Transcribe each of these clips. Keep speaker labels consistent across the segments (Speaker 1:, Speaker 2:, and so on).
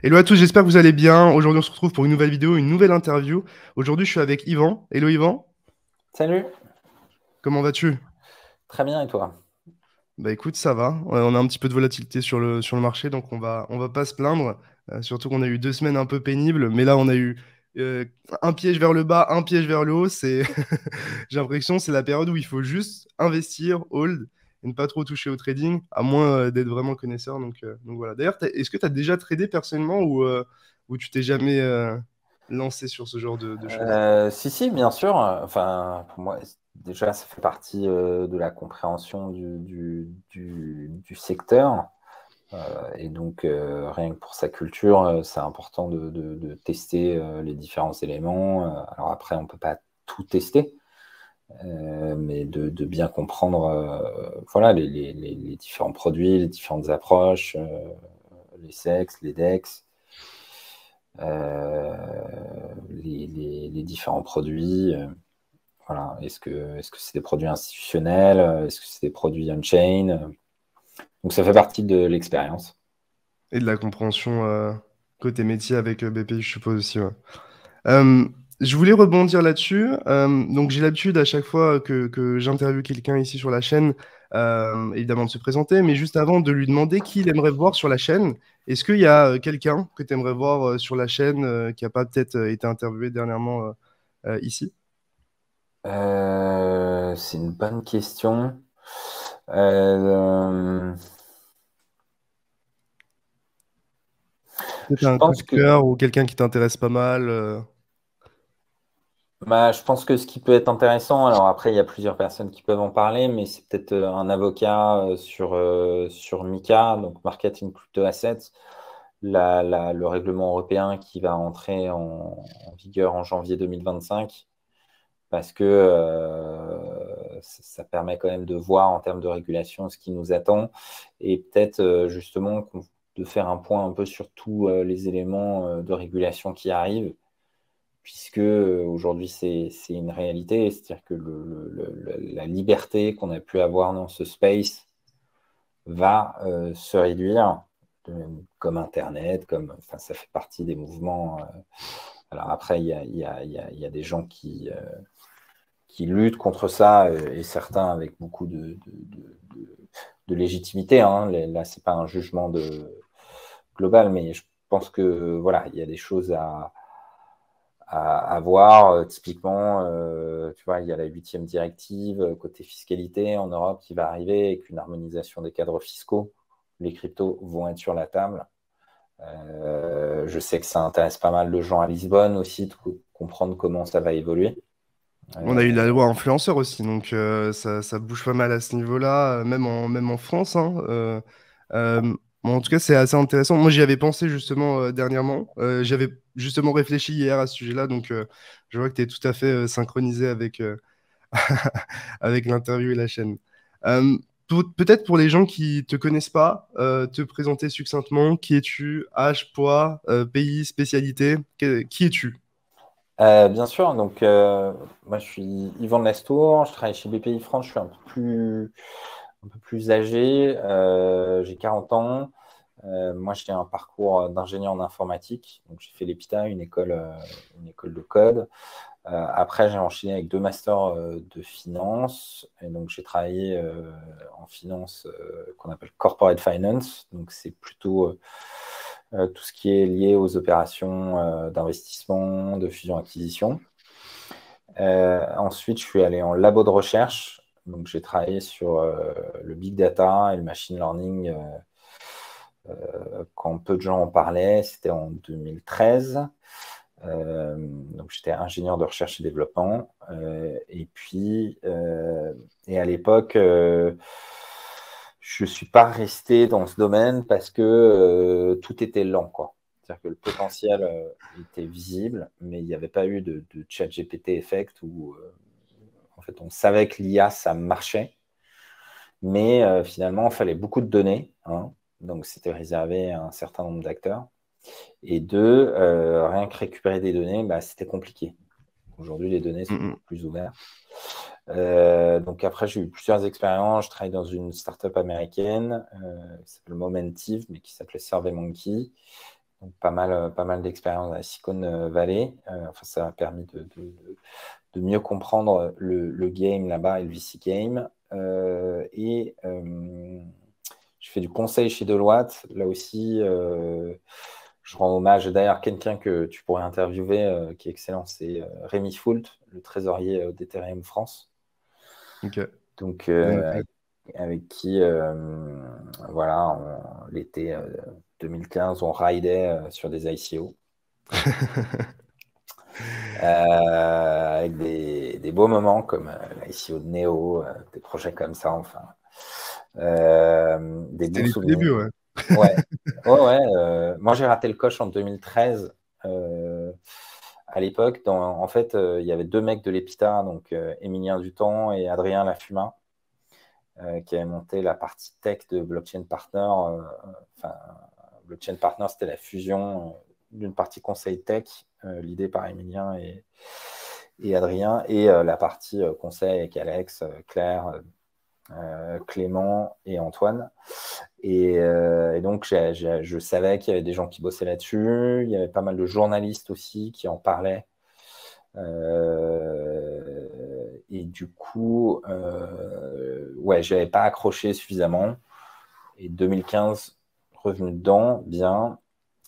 Speaker 1: Hello à tous, j'espère que vous allez bien. Aujourd'hui, on se retrouve pour une nouvelle vidéo, une nouvelle interview. Aujourd'hui, je suis avec Yvan. Hello Yvan.
Speaker 2: Salut.
Speaker 1: Comment vas-tu?
Speaker 2: Très bien, et toi?
Speaker 1: Bah écoute, ça va. On a un petit peu de volatilité sur le, sur le marché, donc on va, on va pas se plaindre. Euh, surtout qu'on a eu deux semaines un peu pénibles, mais là, on a eu euh, un piège vers le bas, un piège vers le haut. C'est, j'ai l'impression, que c'est la période où il faut juste investir, hold et ne pas trop toucher au trading, à moins euh, d'être vraiment connaisseur. Donc, euh, donc voilà. D'ailleurs, est-ce que tu as déjà tradé personnellement ou, euh, ou tu t'es jamais lancé sur ce genre de,
Speaker 2: choses? Si, si, bien sûr. Enfin, pour moi, déjà, ça fait partie de la compréhension du, du, du, secteur. et donc, rien que pour sa culture, c'est important de, de, de tester les différents éléments. alors après, on ne peut pas tout tester. Euh, mais de, bien comprendre euh, voilà, les, différents produits, les différentes approches, euh, les sexes, les DEX, les, différents produits. voilà. Est-ce que est-ce que c'est des produits institutionnels Est-ce que c'est des produits on-chain Donc ça fait partie de l'expérience.
Speaker 1: Et de la compréhension côté métier avec BPI, je suppose aussi. Je voulais rebondir là-dessus. Euh, donc, j'ai l'habitude à chaque fois que, que j'interviewe quelqu'un ici sur la chaîne, euh, évidemment de se présenter, mais juste avant de lui demander qui il aimerait voir sur la chaîne. Est-ce qu'il y a euh, quelqu'un que tu aimerais voir sur la chaîne qui n'a pas peut-être été interviewé dernièrement ici?
Speaker 2: C'est une bonne question. Euh...
Speaker 1: un coup de cœur ou quelqu'un qui t'intéresse pas mal
Speaker 2: bah, je pense que ce qui peut être intéressant, alors après, il y a plusieurs personnes qui peuvent en parler, mais c'est peut-être euh, un avocat euh, sur, euh, sur MICA, donc Marketing Crypto Assets, le règlement européen qui va entrer en, vigueur en janvier 2025, parce que ça permet quand même de voir en termes de régulation ce qui nous attend, et peut-être justement de faire un point un peu sur tous les éléments de régulation qui arrivent puisque euh, aujourd'hui c'est une réalité, c'est-à-dire que la liberté qu'on a pu avoir dans ce space va euh, se réduire, comme Internet, comme, ça fait partie des mouvements. Euh. alors après, il y a, des gens qui, qui luttent contre ça, et certains avec beaucoup de, de, légitimité. Hein. Là, ce n'est pas un jugement global, mais je pense que voilà, il y a des choses à à, voir. Euh, typiquement, euh, tu vois, il y a la huitième directive euh, côté fiscalité en Europe qui va arriver avec une harmonisation des cadres fiscaux. Les cryptos vont être sur la table. je sais que ça intéresse pas mal de gens à Lisbonne aussi de comprendre comment ça va évoluer.
Speaker 1: On a eu la loi influenceur aussi, donc ça, bouge pas mal à ce niveau-là, même en, même en France. Hein, en tout cas, c'est assez intéressant. Moi, j'y avais pensé justement euh, dernièrement. Euh, j'avais justement réfléchi hier à ce sujet-là, donc euh, je vois que tu es tout à fait synchronisé avec, avec l'interview et la chaîne. Peut-être pour les gens qui ne te connaissent pas, te présenter succinctement. Qui es-tu Âge, poids, pays, spécialité Qui es-tu?
Speaker 2: Bien sûr. Donc, moi, je suis Yvan Lastour. Je travaille chez BPI France. Je suis un peu plus un peu plus âgé, euh, j'ai 40 ans. Euh, moi, j'ai un parcours d'ingénieur en informatique. Donc, j'ai fait l'EPITA, une école, euh, une école de code. après, j'ai enchaîné avec deux masters de finance. Et donc, j'ai travaillé en finance qu'on appelle corporate finance. Donc, c'est plutôt tout ce qui est lié aux opérations d'investissement, de fusion-acquisition. ensuite, je suis allé en labo de recherche donc, j'ai travaillé sur euh, le big data et le machine learning euh, euh, quand peu de gens en parlaient. C'était en 2013. donc, j'étais ingénieur de recherche et développement. et puis, et à l'époque, je ne suis pas resté dans ce domaine parce que tout était lent, quoi. C'est-à-dire que le potentiel était visible, mais il n'y avait pas eu de, de chat GPT effect ou on savait que l'IA, ça marchait, mais euh, finalement, il fallait beaucoup de données. Hein. donc, c'était réservé à un certain nombre d'acteurs. Et deux, euh, rien que récupérer des données, bah, c'était compliqué. Aujourd'hui, les données sont plus ouvertes. Euh, donc après, j'ai eu plusieurs expériences. Je travaille dans une startup américaine qui s'appelle Momentive, mais qui s'appelait SurveyMonkey. Donc, pas mal, pas mal d'expérience à Silicon Valley. enfin, ça m'a permis de, de, mieux comprendre le, le game là-bas et le VC game. et je fais du conseil chez Deloitte. Là aussi, je rends hommage d'ailleurs quelqu'un que tu pourrais interviewer qui est excellent, c'est Rémi Foult, le trésorier d'Ethereum France. Donc, avec, qui, voilà, l'été 2015, on raidait sur des ICO. avec des, beaux moments comme l'ICO de Neo, des projets comme ça, enfin.
Speaker 1: des bons Début, ouais.
Speaker 2: ouais, ouais, euh, moi, j'ai raté le coche en 2013. Euh, à l'époque, en fait, euh, il y avait deux mecs de l'EPITA, donc Émilien Dutan et Adrien Lafumin, qui avaient monté la partie tech de Blockchain Partner. Blockchain Partner, c'était la fusion d'une partie conseil tech, l'idée par Émilien et, Adrien, et la partie conseil avec Alex, Claire, euh, Clément et Antoine. Et, euh, donc, je savais qu'il y avait des gens qui bossaient là-dessus. Il y avait pas mal de journalistes aussi qui en parlaient. Euh, et du coup, ouais, je n'avais pas accroché suffisamment. Et 2015, revenu dedans, bien.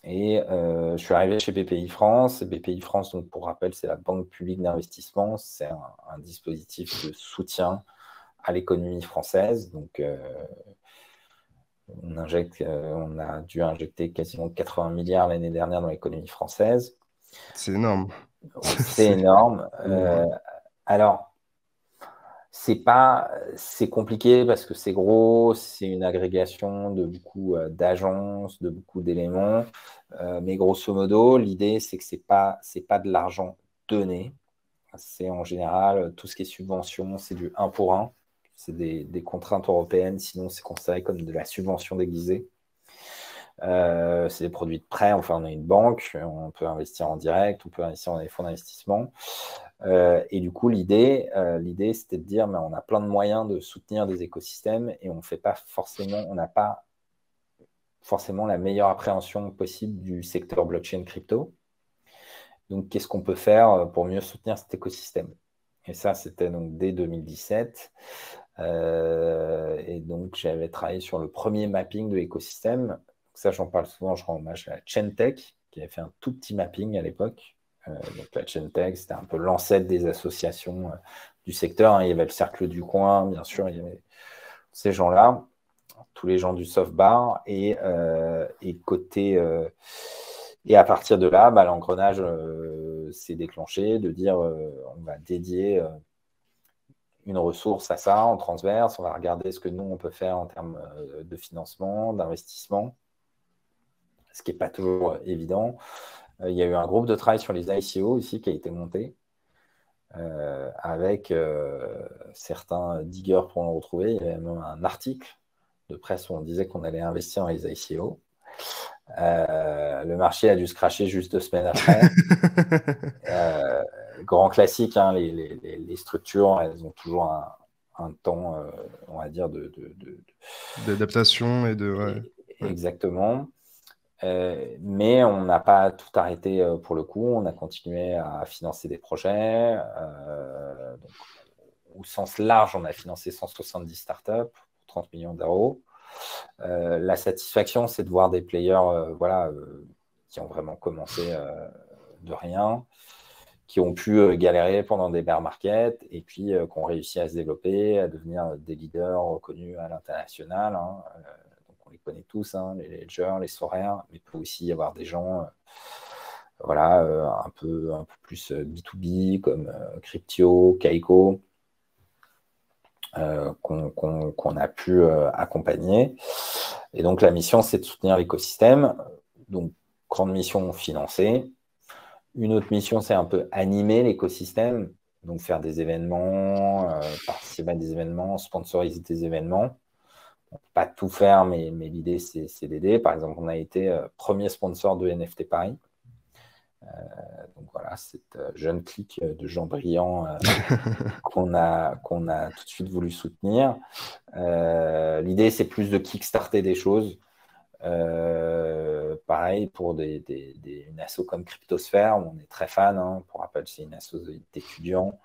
Speaker 2: Et je suis arrivé chez BPI France. BPI France, donc pour rappel, c'est la banque publique d'investissement. C'est un, dispositif de soutien à l'économie française. Donc, euh, on, injecte, euh, on a dû injecter quasiment 80 milliards l'année dernière dans l'économie française.
Speaker 1: C'est énorme.
Speaker 2: C'est énorme. Euh, alors, c'est pas, c'est compliqué parce que c'est gros, c'est une agrégation de beaucoup d'agences, de beaucoup d'éléments. mais grosso modo, l'idée c'est que c'est pas, c'est pas de l'argent donné. C'est en général tout ce qui est subvention, c'est du 1 pour 1 c'est des, contraintes européennes, sinon c'est considéré comme de la subvention déguisée. Euh, c'est des produits de prêt, enfin on a une banque, on peut investir en direct, on peut investir dans des fonds d'investissement. Euh, et du coup, l'idée, euh, l'idée, c'était de dire, mais on a plein de moyens de soutenir des écosystèmes et on fait pas forcément, on n'a pas forcément la meilleure appréhension possible du secteur blockchain crypto. Donc, qu'est-ce qu'on peut faire pour mieux soutenir cet écosystème? Et ça, c'était donc dès 2017. Euh, et donc, j'avais travaillé sur le premier mapping de l'écosystème. Ça, j'en parle souvent, je rends hommage à Chentech, qui avait fait un tout petit mapping à l'époque. Euh, donc, la Chentech, c'était un peu l'ancêtre des associations euh, du secteur. Hein. Il y avait le Cercle du Coin, bien sûr, il y avait ces gens-là, tous les gens du soft bar. Et, et côté. et à partir de là, bah, l'engrenage s'est déclenché de dire on va dédier une ressource à ça en transverse. On va regarder ce que nous, on peut faire en termes euh, de financement, d'investissement, ce qui n'est pas toujours euh, évident. Euh, il y a eu un groupe de travail sur les ICO ici qui a été monté. avec certains diggers pour le retrouver. Il y avait même un article de presse où on disait qu'on allait investir dans les ICO. le marché a dû se cracher juste deux semaines après. grand classique, hein, les, structures, elles ont toujours un, temps, euh, on va dire, de.
Speaker 1: D'adaptation et de.
Speaker 2: Exactement. Euh, mais on n'a pas tout arrêté euh, pour le coup. On a continué à financer des projets. au sens large, on a financé 170 startups pour 30 millions d'euros. la satisfaction, c'est de voir des players voilà, qui ont vraiment commencé de rien, qui ont pu euh, galérer pendant des bear markets et puis euh, qui ont réussi à se développer, à devenir des leaders reconnus à l'international. Hein. Euh, on les connaît tous, hein, les Ledger, les Sorare, mais il peut aussi y avoir des gens voilà, un, peu, un peu plus B2B comme Cryptio, Kaiko. qu'on a pu accompagner. Et donc la mission, c'est de soutenir l'écosystème. Donc, grande mission financée, une autre mission, c'est un peu animer l'écosystème, donc faire des événements, euh, participer à des événements, sponsoriser des événements. Pas tout faire, mais, mais l'idée, c'est d'aider. Par exemple, on a été euh, premier sponsor de NFT Paris. Euh, donc voilà, cette jeune clique de gens brillants qu'on a, qu'on a tout de suite voulu soutenir. L'idée, c'est plus de kickstarter des choses. pareil pour des, une asso comme Cryptosphère, où on est très fan. Hein. Pour rappel, c'est une asso d'étudiants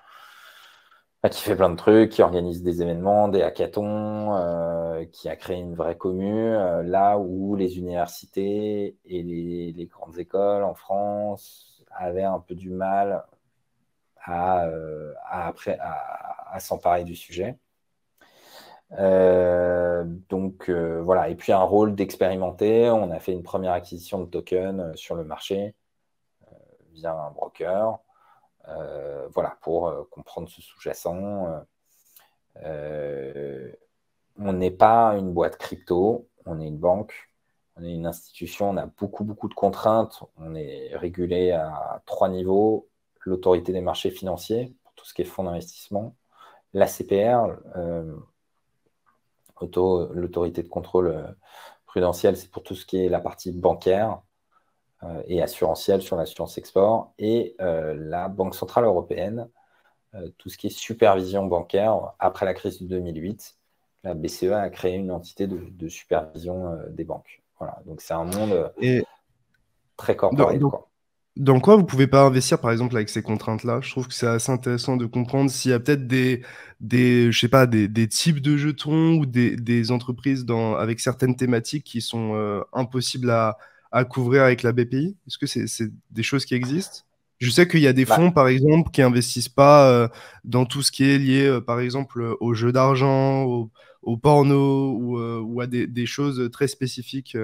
Speaker 2: qui fait plein de trucs, qui organise des événements, des hackathons, euh, qui a créé une vraie commune, euh, là où les universités et les, grandes écoles en France avaient un peu du mal à, euh, à, s'emparer du sujet. donc voilà, et puis un rôle d'expérimenter. On a fait une première acquisition de tokens sur le marché via un broker. Euh, voilà, pour euh, comprendre ce sous-jacent. Euh, on n'est pas une boîte crypto, on est une banque, on est une institution, on a beaucoup, beaucoup de contraintes. On est régulé à trois niveaux l'autorité des marchés financiers, pour tout ce qui est fonds d'investissement, la CPR, l'autorité de contrôle prudentiel, c'est pour tout ce qui est la partie bancaire, et assurantiel sur l'assurance export, et euh, la Banque Centrale Européenne, euh, tout ce qui est supervision bancaire après la crise de 2008. La BCE a créé une entité de, supervision des banques. Voilà, donc c'est un monde très corporel.
Speaker 1: Dans, quoi vous pouvez pas investir, par exemple, avec ces contraintes-là? Je trouve que c'est assez intéressant de comprendre s'il y a peut-être des, des, je sais pas, des, des, types de jetons ou des, des entreprises dans, avec certaines thématiques qui sont impossibles à, à couvrir avec la BPI Est-ce que c'est des choses qui existent? Je sais qu'il y a des bah fonds, par exemple, qui investissent pas euh, dans tout ce qui est lié, euh, par exemple, aux jeux d'argent, au, porno ou, euh, ou à des, des, choses très spécifiques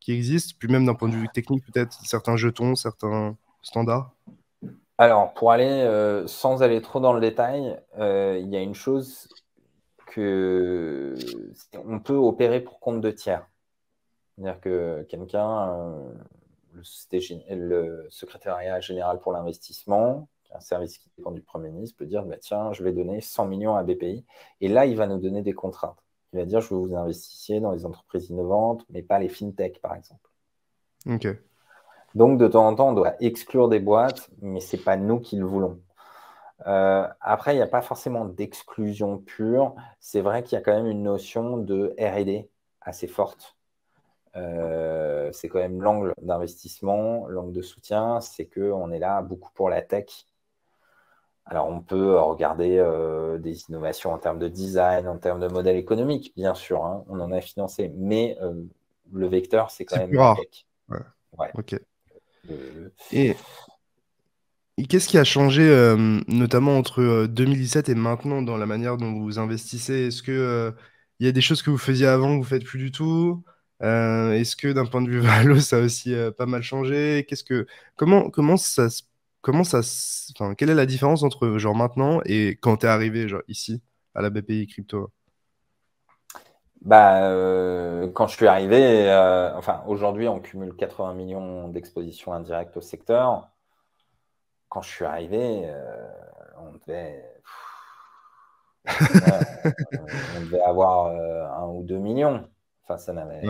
Speaker 1: qui existent. Puis même d'un point de vue technique, peut-être certains jetons, certains standards.
Speaker 2: Alors, pour aller sans aller trop dans le détail, il y a une chose que on peut opérer pour compte de tiers. C'est-à-dire que quelqu'un, euh, le, secrétariat général pour l'investissement, un service qui dépend du Premier ministre, peut dire bah, tiens, je vais donner 100 millions à BPI. Et là, il va nous donner des contraintes. Il va dire je veux vous investissiez dans les entreprises innovantes, mais pas les fintech, par exemple.
Speaker 1: OK.
Speaker 2: Donc, de temps en temps, on doit exclure des boîtes, mais ce n'est pas nous qui le voulons. Euh, après, il n'y a pas forcément d'exclusion pure. C'est vrai qu'il y a quand même une notion de RD assez forte. Euh, c'est quand même l'angle d'investissement, l'angle de soutien, c'est qu'on est là beaucoup pour la tech. Alors on peut regarder euh, des innovations en termes de design, en termes de modèle économique, bien sûr, hein, on en a financé, mais euh, le vecteur, c'est quand même la tech.
Speaker 1: Ouais. Ok. Et, qu'est-ce qui a changé, notamment entre 2017 et maintenant, dans la manière dont vous investissez? Est-ce qu'il il y a des choses que vous faisiez avant que vous ne faites plus du tout? Euh, est-ce que d'un point de vue valo, ça a aussi euh, pas mal changé? Qu'est-ce que comment comment ça comment ça enfin quelle est la différence entre genre maintenant et quand tu es arrivé genre ici à la BPI crypto?
Speaker 2: Bah, euh, quand je suis arrivé, enfin aujourd'hui on cumule 80 millions d'expositions indirectes au secteur. Quand je suis arrivé, on devait on devait avoir un ou deux millions. Enfin, ça n'avait.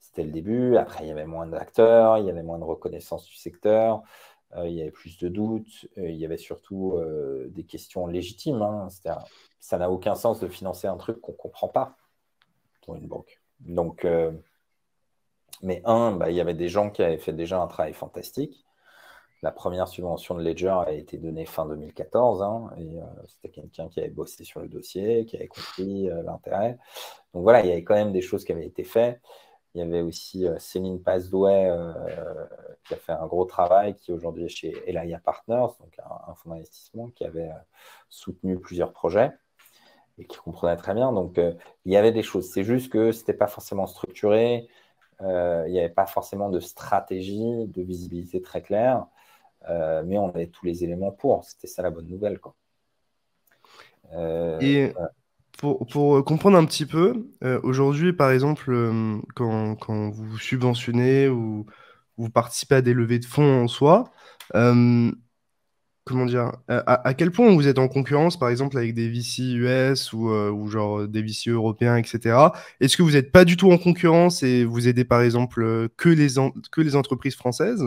Speaker 2: C'était le début. Après, il y avait moins d'acteurs, il y avait moins de reconnaissance du secteur, euh, il y avait plus de doutes, euh, il y avait surtout euh, des questions légitimes. Hein. Ça n'a aucun sens de financer un truc qu'on ne comprend pas pour une banque. Donc, mais un, bah, il y avait des gens qui avaient fait déjà un travail fantastique. La première subvention de Ledger a été donnée fin 2014, hein, euh, c'était quelqu'un qui avait bossé sur le dossier, qui avait compris euh, l'intérêt. Donc voilà, il y avait quand même des choses qui avaient été faites. Il y avait aussi euh, Céline Pazdouet qui a fait un gros travail, qui aujourd'hui est chez Elia Partners, donc un, fonds d'investissement qui avait soutenu plusieurs projets et qui comprenait très bien. Donc il y avait des choses. C'est juste que ce n'était pas forcément structuré. il n'y avait pas forcément de stratégie, de visibilité très claire. Euh, mais on avait tous les éléments pour. C'était ça la bonne nouvelle. Quoi.
Speaker 1: Euh, et pour, pour, comprendre un petit peu, euh, aujourd'hui, par exemple, quand, quand, vous subventionnez ou vous participez à des levées de fonds en soi, comment dire, à, quel point vous êtes en concurrence, par exemple, avec des VC US ou, ou genre des VC européens, etc. Est-ce que vous n'êtes pas du tout en concurrence et vous aidez, par exemple, que les, que les entreprises françaises?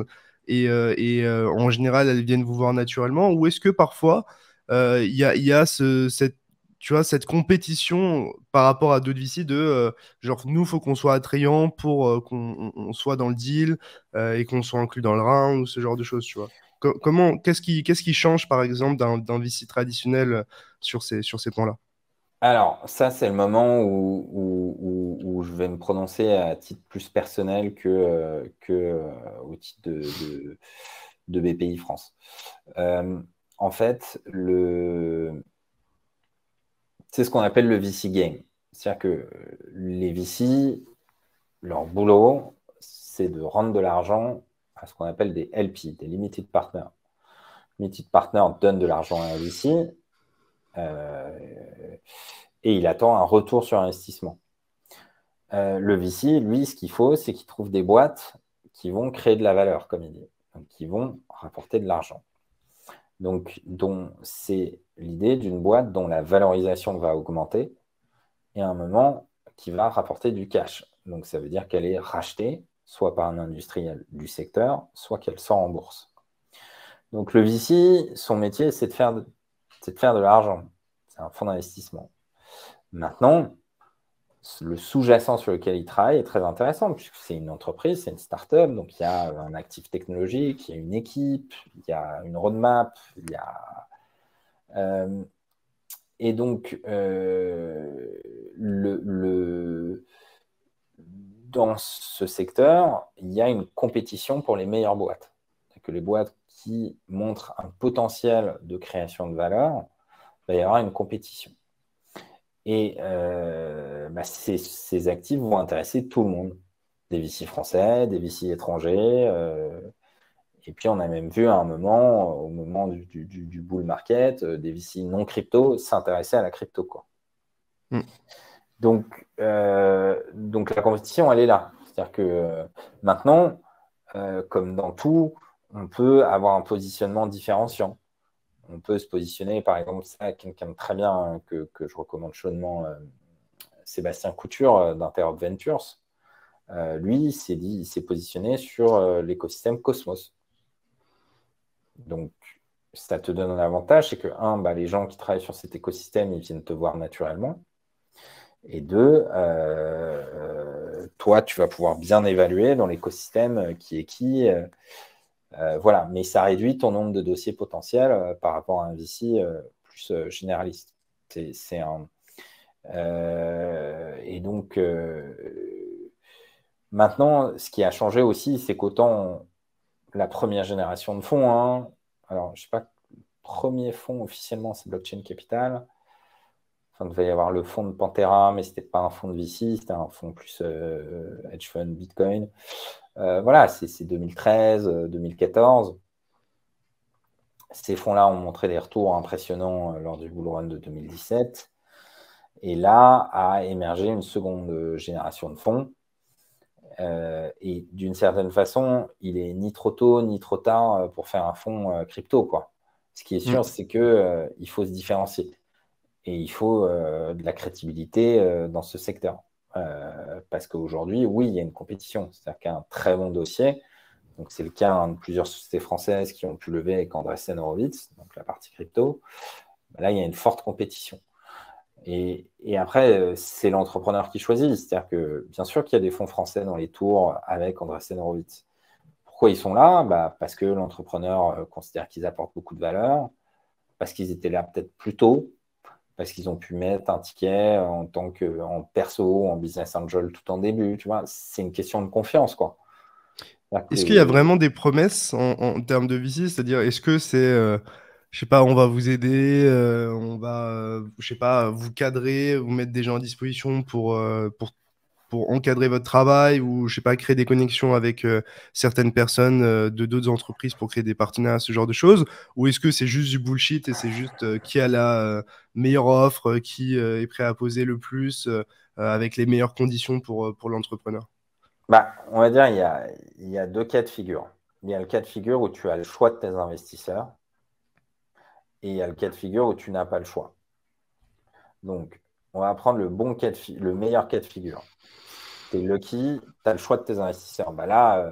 Speaker 1: Et, euh, euh, en général elles viennent vous voir naturellement ou est-ce que parfois euh, il y a, cette tu vois, cette compétition par rapport à d'autres VC de euh, genre, nous, faut qu'on soit attrayant pour qu'on soit dans le deal et qu'on soit inclus dans le round ou ce genre de choses, tu vois. qu'est-ce qui, qu'est-ce qui change, par exemple, d'un VC traditionnel sur ces, sur ces points-là?
Speaker 2: Alors, ça, c'est le moment où, je vais me prononcer à titre plus personnel que, que au titre de, BPI France. en fait, le, c'est ce qu'on appelle le VC game. C'est-à-dire que euh, les VC, leur boulot, c'est de rendre de l'argent à ce qu'on appelle des LP, des limited partners. Limited partner donne de l'argent à un VC euh, et il attend un retour sur investissement. Euh, le VC, lui, ce qu'il faut, c'est qu'il trouve des boîtes qui vont créer de la valeur, comme il dit, qui vont rapporter de l'argent. Donc, c'est l'idée d'une boîte dont la valorisation va augmenter et à un moment qui va rapporter du cash. Donc, ça veut dire qu'elle est rachetée soit par un industriel du secteur, soit qu'elle sort en bourse. Donc, le VC, son métier, c'est de faire de, de, faire de l'argent. C'est un fonds d'investissement. Maintenant, le sous-jacent sur lequel il travaille est très intéressant, puisque c'est une entreprise, c'est une start-up, donc il y a un actif technologique, il y a une équipe, il y a une roadmap, il y a. Euh, et donc, euh, dans ce secteur, il y a une compétition pour les meilleures boîtes qui montrent un potentiel de création de valeur, il va y avoir une compétition. Et euh, bah, ces, actifs vont intéresser tout le monde. Des VC français, des VC étrangers. Euh, et puis, on a même vu à un moment, au moment du, du, bull market, euh, des VC non crypto s'intéresser à la crypto. Quoi. Mm. Donc, donc, la compétition, elle est là. C'est-à-dire que maintenant, comme dans tout, on peut avoir un positionnement différenciant on peut se positionner, par exemple, ça, quelqu'un de très bien que, je recommande chaudement, euh, Sébastien Couture euh, d'Interop Ventures. Euh, lui, il s'est dit, il s'est positionné sur l'écosystème Cosmos. Donc, ça te donne un avantage, c'est que, un, bah, les gens qui travaillent sur cet écosystème, ils viennent te voir naturellement. Et deux, toi, tu vas pouvoir bien évaluer dans l'écosystème qui est qui. Euh, voilà, mais ça réduit ton nombre de dossiers potentiels euh, par rapport à un VC euh, plus généraliste. Et donc, maintenant, ce qui a changé aussi, c'est qu'autant la première génération de fonds, hein, alors je ne sais pas, premier fonds officiellement, c'est Blockchain Capital. Enfin, il devait y avoir le fonds de Pantera, mais ce n'était pas un fonds de VC, c'était un fonds plus hedge fund Bitcoin. Euh, voilà, c'est 2013, 2014. Euh, Ces fonds-là ont montré des retours impressionnants euh, lors du bull run de 2017. Et là a émergé une seconde génération de fonds. et d'une certaine façon, il est ni trop tôt ni trop tard pour faire un fonds crypto. Quoi. Ce qui est sûr, mm. c'est qu'il faut se différencier. Et il faut de la crédibilité dans ce secteur. Euh, parce qu'aujourd'hui, oui, il y a une compétition. C'est-à-dire qu'il y a un très bon dossier. Donc, c'est le cas de plusieurs sociétés françaises qui ont pu lever avec Andreessen Horowitz, donc la partie crypto. Là, il y a une forte compétition. Et, après, euh, c'est l'entrepreneur qui choisit. C'est-à-dire que, bien sûr, qu'il y a des fonds français dans les tours avec Andreessen Horowitz. Pourquoi ils sont là? Bah, Parce que l'entrepreneur euh, considère qu'ils apportent beaucoup de valeur, parce qu'ils étaient là peut-être plus tôt, parce qu'ils ont pu mettre un ticket en tant que en perso, en business angel tout en début. Tu vois, c'est une question de confiance, quoi.
Speaker 1: Est-ce qu'il y a vraiment des promesses en, termes de VC? C'est-à-dire, est-ce que c'est, euh, je sais pas, on va vous aider, euh, on va, euh, je sais pas, vous cadrer, vous mettre des gens à disposition pour, pour pour encadrer votre travail ou, je sais pas, créer des connexions avec euh, certaines personnes euh, de d'autres entreprises pour créer des partenariats, ce genre de choses? Ou est-ce que c'est juste du bullshit et c'est juste euh, qui a la meilleure offre, qui est prêt à poser le plus avec les meilleures conditions pour, pour l'entrepreneur?
Speaker 2: Bah, On va dire il y, a, y a deux cas de figure. Il y a le cas de figure où tu as le choix de tes investisseurs et il y a le cas de figure où tu n'as pas le choix. Donc, on va prendre le, bon cas de le meilleur cas de figure tu es lucky, tu as le choix de tes investisseurs. Bah là, euh,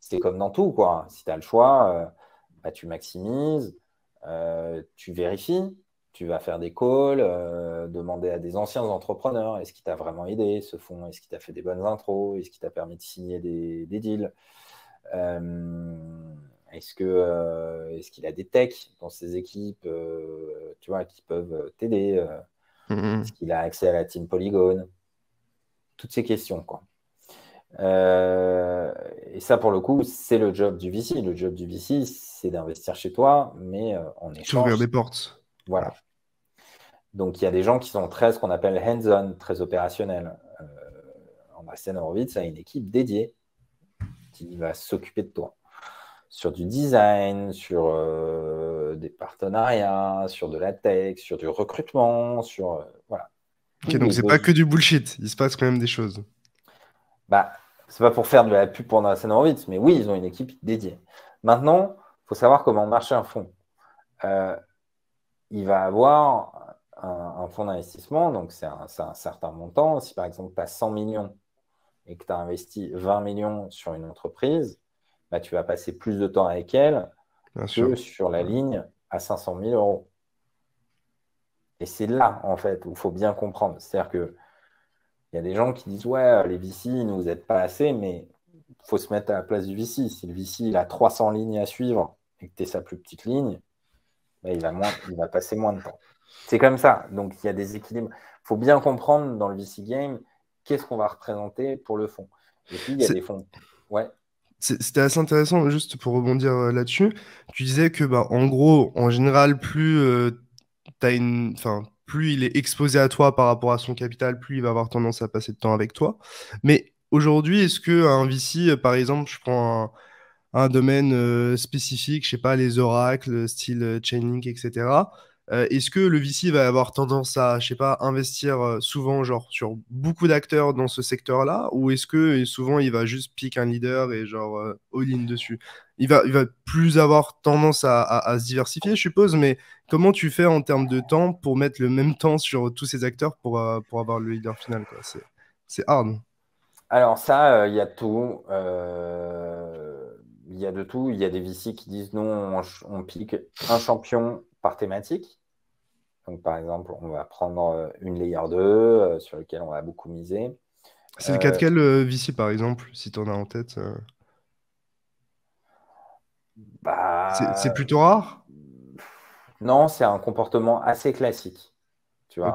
Speaker 2: c'est comme dans tout. Quoi. Si tu as le choix, euh, bah, tu maximises, euh, tu vérifies, tu vas faire des calls, demander à des anciens entrepreneurs, est-ce qu'il t'a vraiment aidé ce fonds Est-ce qu'il t'a fait des bonnes intros Est-ce qu'il t'a permis de signer des, deals Est-ce que est-ce qu'il a des techs dans ses équipes tu vois, qui peuvent t'aider mm-hmm. Est-ce qu'il a accès à la team Polygon Toutes ces questions, quoi. Euh, et ça, pour le coup, c'est le job du VC. Le job du VC, c'est d'investir chez toi, mais euh, en échange.
Speaker 1: Ouvrir des portes.
Speaker 2: Voilà. Donc, il y a des gens qui sont très, ce qu'on appelle hands-on, très opérationnels. Euh, scène Horowitz a une équipe dédiée qui va s'occuper de toi sur du design, sur des partenariats, sur de la tech, sur du recrutement, sur.
Speaker 1: Ok, donc c'est pas que du bullshit. Il se passe quand même des choses.
Speaker 2: Bah, c'est pas pour faire de la pub pour scène Horowitz, mais oui, ils ont une équipe dédiée. Maintenant, il faut savoir comment marcher un fonds. Euh, il va avoir un, fonds d'investissement, donc c'est un, certain montant. Si par exemple tu as 100 millions et que tu as investi 20 millions sur une entreprise, bah, tu vas passer plus de temps avec elle que sur la ligne à 500 000 euros. Et c'est là, en fait, où il faut bien comprendre. C'est-à-dire que il y a des gens qui disent Ouais, les VC ne nous aident pas assez, mais il faut se mettre à la place du VC. Si le VC il a 300 lignes à suivre et que tu es sa plus petite ligne, bah, il, va moins, il va passer moins de temps. C'est comme ça. Donc il y a des équilibres. Il faut bien comprendre dans le VC game qu'est-ce qu'on va représenter pour le fond. Et puis il y a des fonds. Ouais.
Speaker 1: C'était assez intéressant, juste pour rebondir euh, là-dessus. Tu disais que, bah, en gros, en général, plus euh, Enfin, plus il est exposé à toi par rapport à son capital, plus il va avoir tendance à passer de temps avec toi. Mais aujourd'hui, est-ce qu'un VC, par exemple, je prends un, domaine euh, spécifique, je sais pas, les oracles, style euh, Chainlink, etc., euh, est-ce que le VC va avoir tendance à, je sais pas, investir euh, souvent genre sur beaucoup d'acteurs dans ce secteur-là, ou est-ce que souvent il va juste piquer un leader et genre euh, all-in dessus? Il va, il va plus avoir tendance à, se diversifier, je suppose, mais comment tu fais en termes de temps pour mettre le même temps sur tous ces acteurs pour, pour avoir le leader final C'est hard.
Speaker 2: Alors ça, il y a tout. Il y a de tout. Il y a des VC qui disent non, on pique un champion par thématique. Donc, par exemple, on va prendre euh, une layer 2 euh, sur laquelle on va beaucoup miser.
Speaker 1: C'est le cas de euh, quel VC, par exemple, si tu en as en tête bah... C'est plutôt rare?
Speaker 2: Non, c'est un comportement assez classique. Tu vois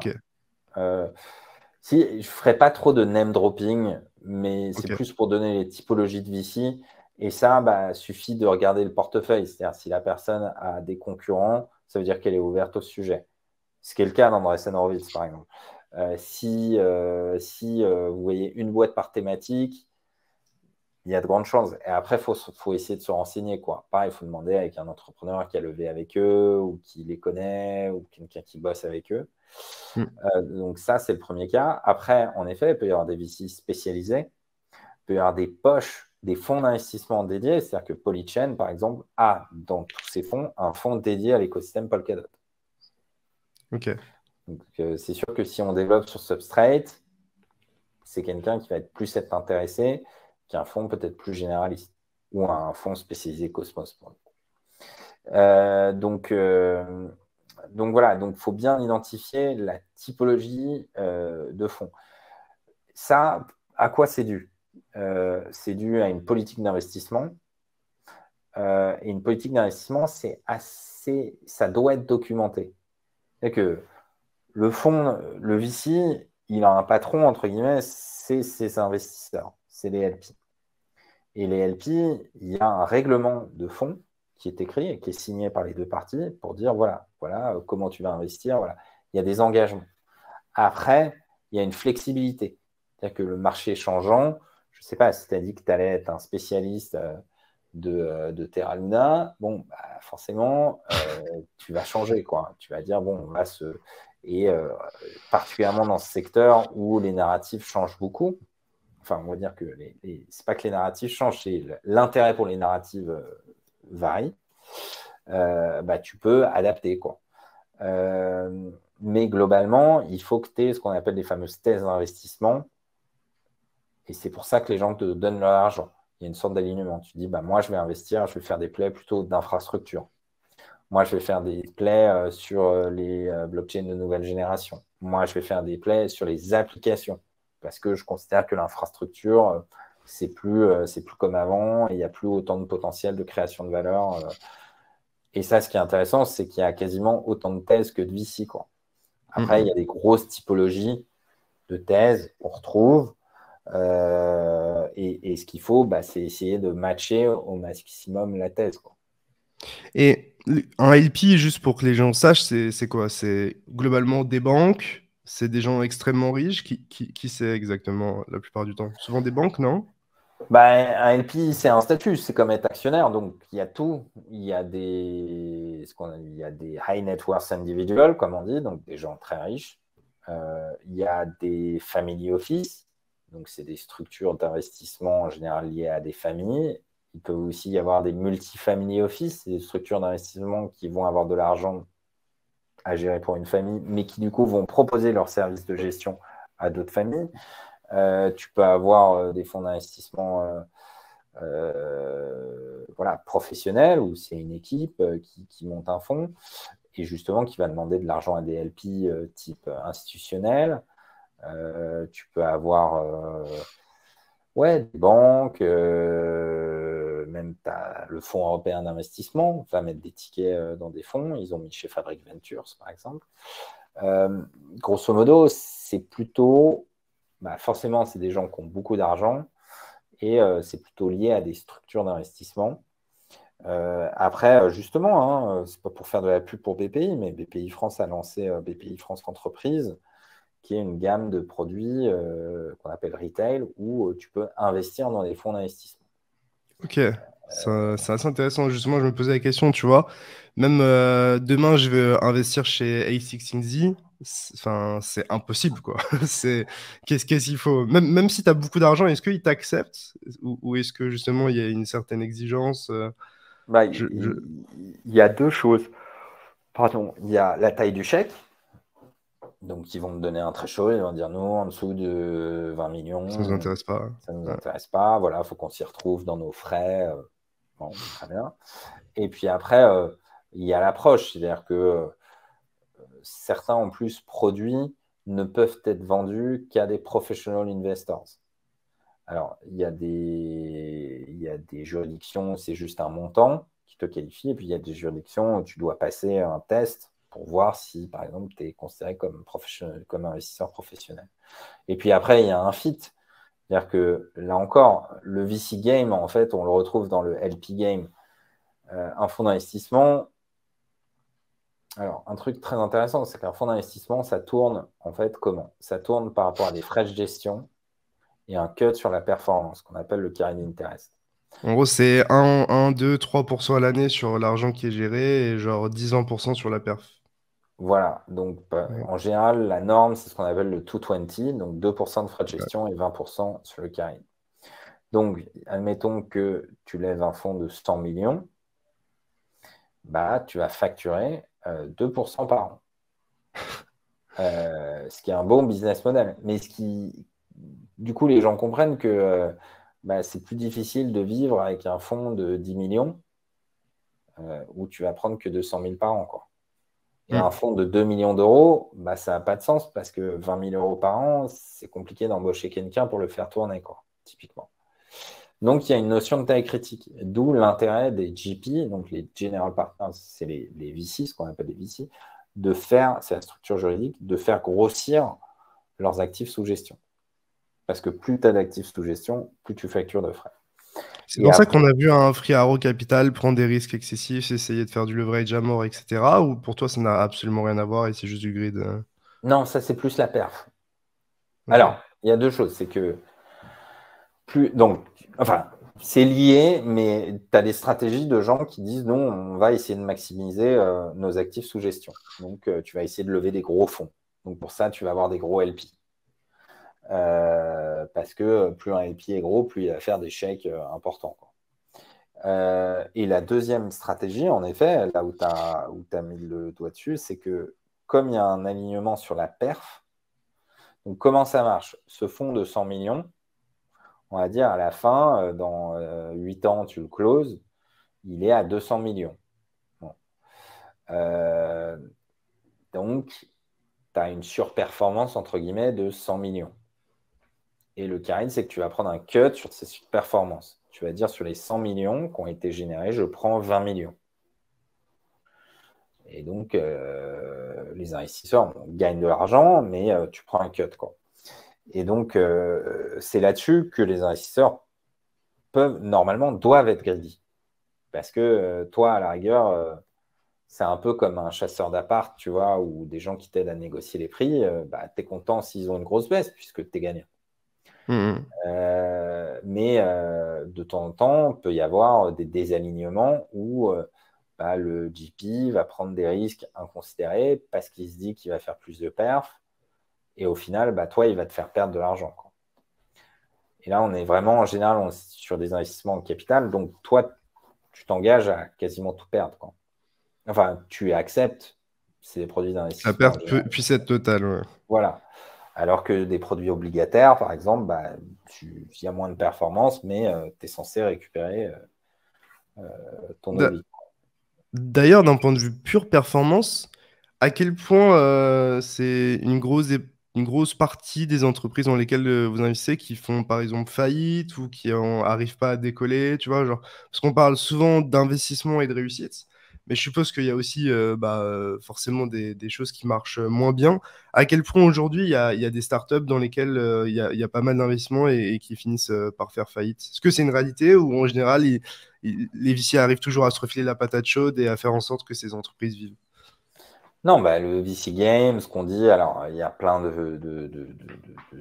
Speaker 2: Si, je ne ferai pas trop de name dropping, mais c'est plus pour donner les typologies de VC. Et ça, bah, suffit de regarder le portefeuille. C'est-à-dire si la personne a des concurrents, ça veut dire qu'elle est ouverte au sujet. Ce qui est le cas d'Andreessen Horowitz, par exemple. Euh, si euh, si euh, vous voyez une boîte par thématique, il y a de grandes chances. Et après, il faut, faut, essayer de se renseigner. Quoi. Pareil, il faut demander avec un entrepreneur qui a levé avec eux, ou qui les connaît, ou quelqu'un qui bosse avec eux. Hmm. donc ça, c'est le premier cas. Après, en effet, il peut y avoir des VC spécialisés. Il peut y avoir des poches des fonds d'investissement dédiés. C'est-à-dire que Polychain, par exemple, a dans tous ses fonds un fonds dédié à l'écosystème Polkadot.
Speaker 1: Ok.
Speaker 2: Euh, c'est sûr que si on développe sur Substrate, c'est quelqu'un qui va être plus être intéressé qu'un fonds peut-être plus généraliste ou un fonds spécialisé Cosmos. Euh, donc, euh, donc voilà, donc faut bien identifier la typologie de fonds. Ça, à quoi c'est dû? C'est dû à une politique d'investissement. Et une politique d'investissement, c'est assez, ça doit être documenté. C'est que le fonds, le VC, il a un patron, entre guillemets, c'est ses investisseurs, c'est les LP. Et les LP, il y a un règlement de fonds qui est écrit et qui est signé par les deux parties pour dire voilà, voilà comment tu vas investir, voilà. Il y a des engagements. Après, il y a une flexibilité. C'est-à-dire que le marché changeant, je sais pas, si tu as dit que tu allais être un spécialiste euh, de, euh, de Terra bon, bah, forcément, euh, tu vas changer, quoi. Tu vas dire, bon, on va se. Et particulièrement dans ce secteur où les narratifs changent beaucoup, enfin, on va dire que les, les... pas que les narratifs changent, c'est l'intérêt pour les narratifs varie, bah, tu peux adapter, quoi. mais globalement, il faut que tu aies ce qu'on appelle des fameuses thèses d'investissement et c'est pour ça que les gens te donnent leur argent. Il y a une sorte d'alignement. Tu dis, bah, moi, je vais investir, je vais faire des plays plutôt d'infrastructure. Moi, je vais faire des plays sur les blockchains de nouvelle génération. Moi, je vais faire des plays sur les applications parce que je considère que l'infrastructure, c'est plus, c'est plus comme avant et il n'y a plus autant de potentiel de création de valeur. Et ça, ce qui est intéressant, c'est qu'il y a quasiment autant de thèses que de VC. Quoi. Après, il y a des grosses typologies de thèses qu'on retrouve. Euh, et, ce qu'il faut, bah, c'est essayer de matcher au maximum la thèse. Quoi.
Speaker 1: Et un LP, juste pour que les gens sachent, c'est quoi? C'est globalement des banques, c'est des gens extrêmement riches. Qui, qui, qui c'est exactement la plupart du temps? Souvent des banques, non?
Speaker 2: Bah, un LP, c'est un statut, c'est comme être actionnaire. Donc, il y a tout. Il y a des, ce qu'on a, il y a des high net worth individuals, comme on dit, donc des gens très riches. Euh, il y a des family office, donc c'est des structures d'investissement en général liées à des familles. Il peut aussi y avoir des multifamily office, des structures d'investissement qui vont avoir de l'argent à gérer pour une famille, mais qui du coup vont proposer leurs services de gestion à d'autres familles. Euh, tu peux avoir euh, des fonds d'investissement euh, voilà, professionnels où c'est une équipe qui, monte un fonds et justement qui va demander de l'argent à des LP type institutionnel. Tu peux avoir ouais, des banques, même as le Fonds européen d'investissement va mettre des tickets dans des fonds. Ils ont mis chez Fabric Ventures, par exemple. grosso modo, c'est plutôt bah, forcément, c'est des gens qui ont beaucoup d'argent et euh, c'est plutôt lié à des structures d'investissement. Euh, après, euh, justement, hein, ce n'est pas pour faire de la pub pour BPI, mais BPI France a lancé BPI France Entreprise, qui est une gamme de produits qu'on appelle retail, où tu peux investir dans des fonds d'investissement.
Speaker 1: Ok, c'est assez intéressant. Justement, je me posais la question, tu vois, même demain, je vais investir chez A16Z enfin, c'est impossible, quoi. c'est qu'est-ce qu'il faut? Même, même si tu as beaucoup d'argent, est-ce qu'ils t'acceptent? Ou, est-ce que justement il y a une certaine exigence euh,
Speaker 2: bah, il, y a deux choses. Pardon, il y a la taille du chèque. Donc, ils vont me donner un très chaud, ils vont dire non, en dessous de 20 millions.
Speaker 1: Ça ne nous intéresse pas.
Speaker 2: Ça ne nous intéresse pas. Voilà, il faut qu'on s'y retrouve dans nos frais. Euh, bon, très bien. Et puis après, euh, il y a l'approche. C'est-à-dire que certains en plus produits ne peuvent être vendus qu'à des professional investors. Alors, il y a des, il y a des juridictions, c'est juste un montant qui te qualifie, et puis il y a des juridictions où tu dois passer un test pour voir si, par exemple, tu es considéré comme, comme investisseur professionnel. Et puis après, il y a un fit. C'est-à-dire que là encore, le VC game, en fait, on le retrouve dans le LP game. Euh, un fonds d'investissement, alors, un truc très intéressant, c'est qu'un fonds d'investissement, ça tourne en fait comment? Ça tourne par rapport à des frais de gestion et un cut sur la performance, qu'on appelle le carry interest.
Speaker 1: En gros, c'est 1, 1, 2, 3% à l'année sur l'argent qui est géré et genre 10% sur la perf.
Speaker 2: Voilà, donc bah, en général, la norme, c'est ce qu'on appelle le 220, donc 2% de frais de gestion et 20% sur le carry. Donc, admettons que tu lèves un fonds de 100 millions, bah, tu vas facturer 2% euh, par an. Euh, ce qui est un bon business model. Mais ce qui, du coup, les gens comprennent que euh, bah, c'est plus difficile de vivre avec un fonds de 10 millions où tu vas prendre que 200 000 par an. Quoi. Et un fonds de 2 millions d'euros, bah, ça n'a pas de sens parce que 20 000 euros par an, c'est compliqué d'embaucher quelqu'un pour le faire tourner, quoi, typiquement. Donc, il y a une notion de taille critique, d'où l'intérêt des GP, donc les General Partners, c'est les, les VC, ce qu'on appelle les VC, de faire, c'est la structure juridique, de faire grossir leurs actifs sous gestion. Parce que plus tu as d'actifs sous gestion, plus tu factures de frais.
Speaker 1: C'est pour ça qu'on a vu un free arrow capital prendre des risques excessifs, essayer de faire du leverage à mort, etc. Ou pour toi, ça n'a absolument rien à voir et c'est juste du grid euh?
Speaker 2: Non, ça, c'est plus la perf. Alors, il y a deux choses. C'est que plus. Donc, enfin, c'est lié, mais tu as des stratégies de gens qui disent non, on va essayer de maximiser euh, nos actifs sous gestion. Donc, euh, tu vas essayer de lever des gros fonds. Donc, pour ça, tu vas avoir des gros LP. Euh, parce que plus un LP est gros, plus il va faire des chèques importants. et la deuxième stratégie, en effet, là où tu as, mis le doigt dessus, c'est que comme il y a un alignement sur la perf, comment ça marche? Ce fonds de 100 millions, on va dire, à la fin, euh, dans 8 euh, ans, tu le closes, il est à 200 millions. donc, tu as une surperformance, entre guillemets, de 100 millions. Et le carré, c'est que tu vas prendre un cut sur ces performances. Tu vas dire sur les 100 millions qui ont été générés, je prends 20 millions. Et donc, euh, les investisseurs gagnent de l'argent, mais euh, tu prends un cut. Et donc, euh, c'est là-dessus que les investisseurs peuvent, normalement, doivent être greedy. Parce que toi, à la rigueur, c'est un peu comme un chasseur d'appart, tu vois, ou des gens qui t'aident à négocier les prix. bah, tu es content s'ils ont une grosse baisse puisque tu es gagnant. Mmh. mais de temps en temps, il peut y avoir des désalignements où bah, le GP va prendre des risques inconsidérés parce qu'il se dit qu'il va faire plus de perf. Et au final, bah, toi, il va te faire perdre de l'argent. Et là, on est vraiment, en général, sur des investissements en capital. Donc, toi, tu t'engages à quasiment tout perdre. Quoi. Enfin, tu acceptes. Des produits d'investissement.
Speaker 1: La perte puisse être totale.
Speaker 2: Voilà. Alors que des produits obligataires, par exemple, bah, il y a moins de performance, mais euh, tu es censé récupérer euh, euh, ton obligation.
Speaker 1: D'ailleurs, d'un point de vue pure performance, à quel point euh, c'est une grosse, une grosse partie des entreprises dans lesquelles vous investissez qui font par exemple faillite ou qui n'arrivent pas à décoller, tu vois, genre, parce qu'on parle souvent d'investissement et de réussite, mais je suppose qu'il y a aussi euh, bah, forcément des, choses qui marchent moins bien. À quel point aujourd'hui il y a, des startups dans lesquelles il y, a, pas mal d'investissements et, qui finissent par faire faillite? Est-ce que c'est une réalité ou en général, les VC arrivent toujours à se refiler la patate chaude et à faire en sorte que ces entreprises vivent?
Speaker 2: Non, bah, le VC game, ce qu'on dit, alors il y a plein de,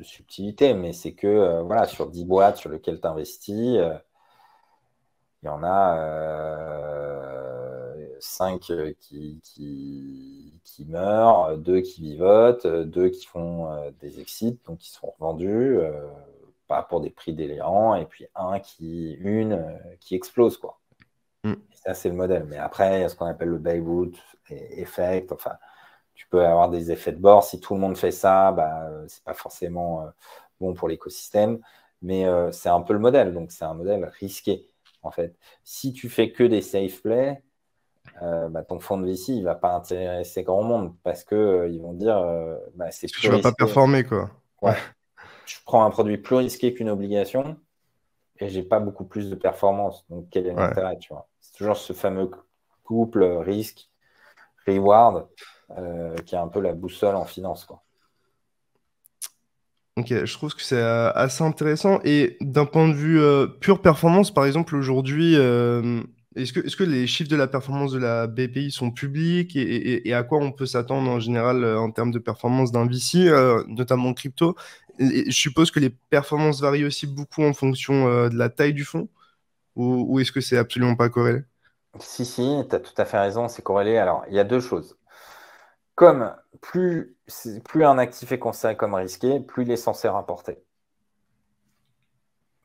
Speaker 2: subtilités, mais c'est que euh, voilà, sur 10 boîtes sur lesquelles tu investis, euh, il y en a 5 euh, qui, qui, meurent, 2 qui vivotent, 2 qui font des exits, donc qui sont revendus pour des prix délirants, et puis un qui, une euh, qui explose, quoi. Mm. ça, c'est le modèle. Mais après, il y a ce qu'on appelle le Baywood effect. Enfin, tu peux avoir des effets de bord. Si tout le monde fait ça, bah, euh, c'est pas forcément euh, bon pour l'écosystème. Mais c'est un peu le modèle. Donc, c'est un modèle risqué, en fait. Si tu fais que des safe plays, bah, ton fonds de VC, il va pas intéresser grand monde parce que ils vont dire, bah, c'est
Speaker 1: Tu vas pas performer, quoi.
Speaker 2: Ouais je prends un produit plus risqué qu'une obligation et j'ai pas beaucoup plus de performance. Donc, quel est l'intérêt tu vois? C'est toujours ce fameux couple risque-reward euh, qui est un peu la boussole en finance. Quoi.
Speaker 1: Ok, je trouve que c'est euh, assez intéressant. Et d'un point de vue euh, pure performance, par exemple, aujourd'hui, est-ce que, les chiffres de la performance de la BPI sont publics et, à quoi on peut s'attendre en général en termes de performance d'un VC, notamment crypto? Je suppose que les performances varient aussi beaucoup en fonction euh, de la taille du fonds? Ou, est-ce que c'est absolument pas corrélé?
Speaker 2: Si, si, tu as tout à fait raison, c'est corrélé. Alors, il y a deux choses. Comme plus, plus un actif est considéré comme risqué, plus il est censé rapporter.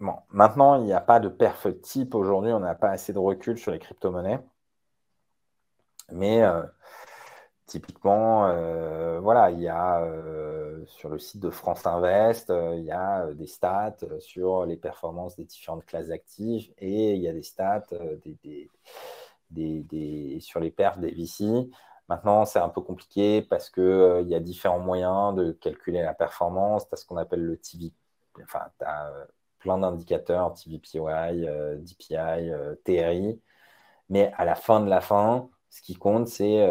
Speaker 2: Bon, maintenant, il n'y a pas de perf type aujourd'hui, on n'a pas assez de recul sur les crypto-monnaies. Mais euh, Typiquement, euh, voilà, il y a euh, sur le site de France Invest, il y a des stats sur les performances des différentes classes actives et il y a des stats sur les perfs des VC. Maintenant, c'est un peu compliqué parce qu'il y a différents moyens de calculer la performance. Tu as ce qu'on appelle le TV, enfin, tu as plein d'indicateurs, TVPY, DPI, TRI. Mais à la fin de la fin, ce qui compte, c'est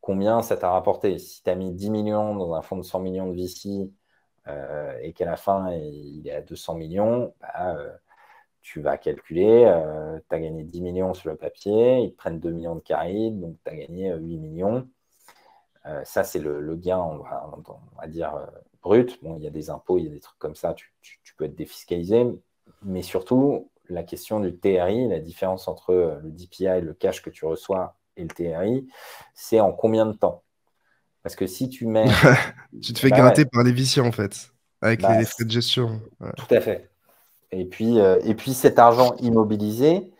Speaker 2: combien ça t'a rapporté. Si tu as mis 10 millions dans un fonds de 100 millions de VC euh, et qu'à la fin, il est à 200 millions, bah, euh, tu vas calculer, euh, tu as gagné 10 millions sur le papier, ils te prennent 2 millions de carrés, donc tu as gagné 8 millions. ça, c'est le, gain, on va, dire, brut. Bon, il y a des impôts, il y a des trucs comme ça, tu, tu peux être défiscalisé, mais surtout, la question du TRI, la différence entre le DPI et le cash que tu reçois et le TRI, c'est en combien de temps? Parce que si tu mets.
Speaker 1: tu te fais bah gratter par les viciers, en fait, avec bah, les, frais de gestion.
Speaker 2: Tout à fait. Et puis, euh, et puis cet argent immobilisé,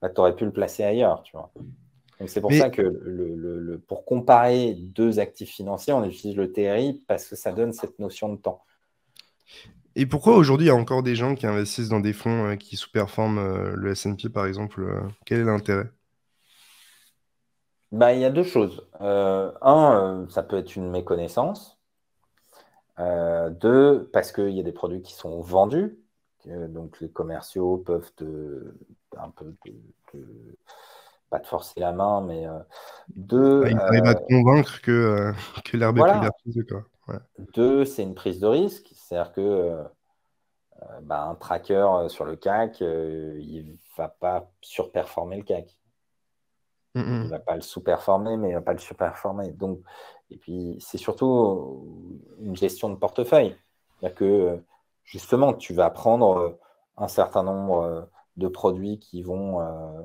Speaker 2: bah, tu aurais pu le placer ailleurs, tu vois. Donc c'est pour ça que le, pour comparer deux actifs financiers, on utilise le TRI parce que ça donne cette notion de temps.
Speaker 1: Et pourquoi aujourd'hui il y a encore des gens qui investissent dans des fonds euh, qui sous-performent euh, le S&P par exemple Quel est l'intérêt?
Speaker 2: Bah, Il y a deux choses. Euh, un, euh, ça peut être une méconnaissance. Euh, deux, parce qu'il y a des produits qui sont vendus. donc les commerciaux peuvent te, un peu pas te forcer la main, mais deux.
Speaker 1: ils arrivent à te convaincre que, que l'herbe est plus
Speaker 2: quoi. Deux, c'est une prise de risque. C'est-à-dire que bah, un tracker sur le CAC, il ne va pas surperformer le CAC. Il ne va pas le sous-performer, mais il ne va pas le surperformer. Donc, et puis, c'est surtout une gestion de portefeuille. C'est-à-dire que, justement, tu vas prendre un certain nombre de produits qui vont euh,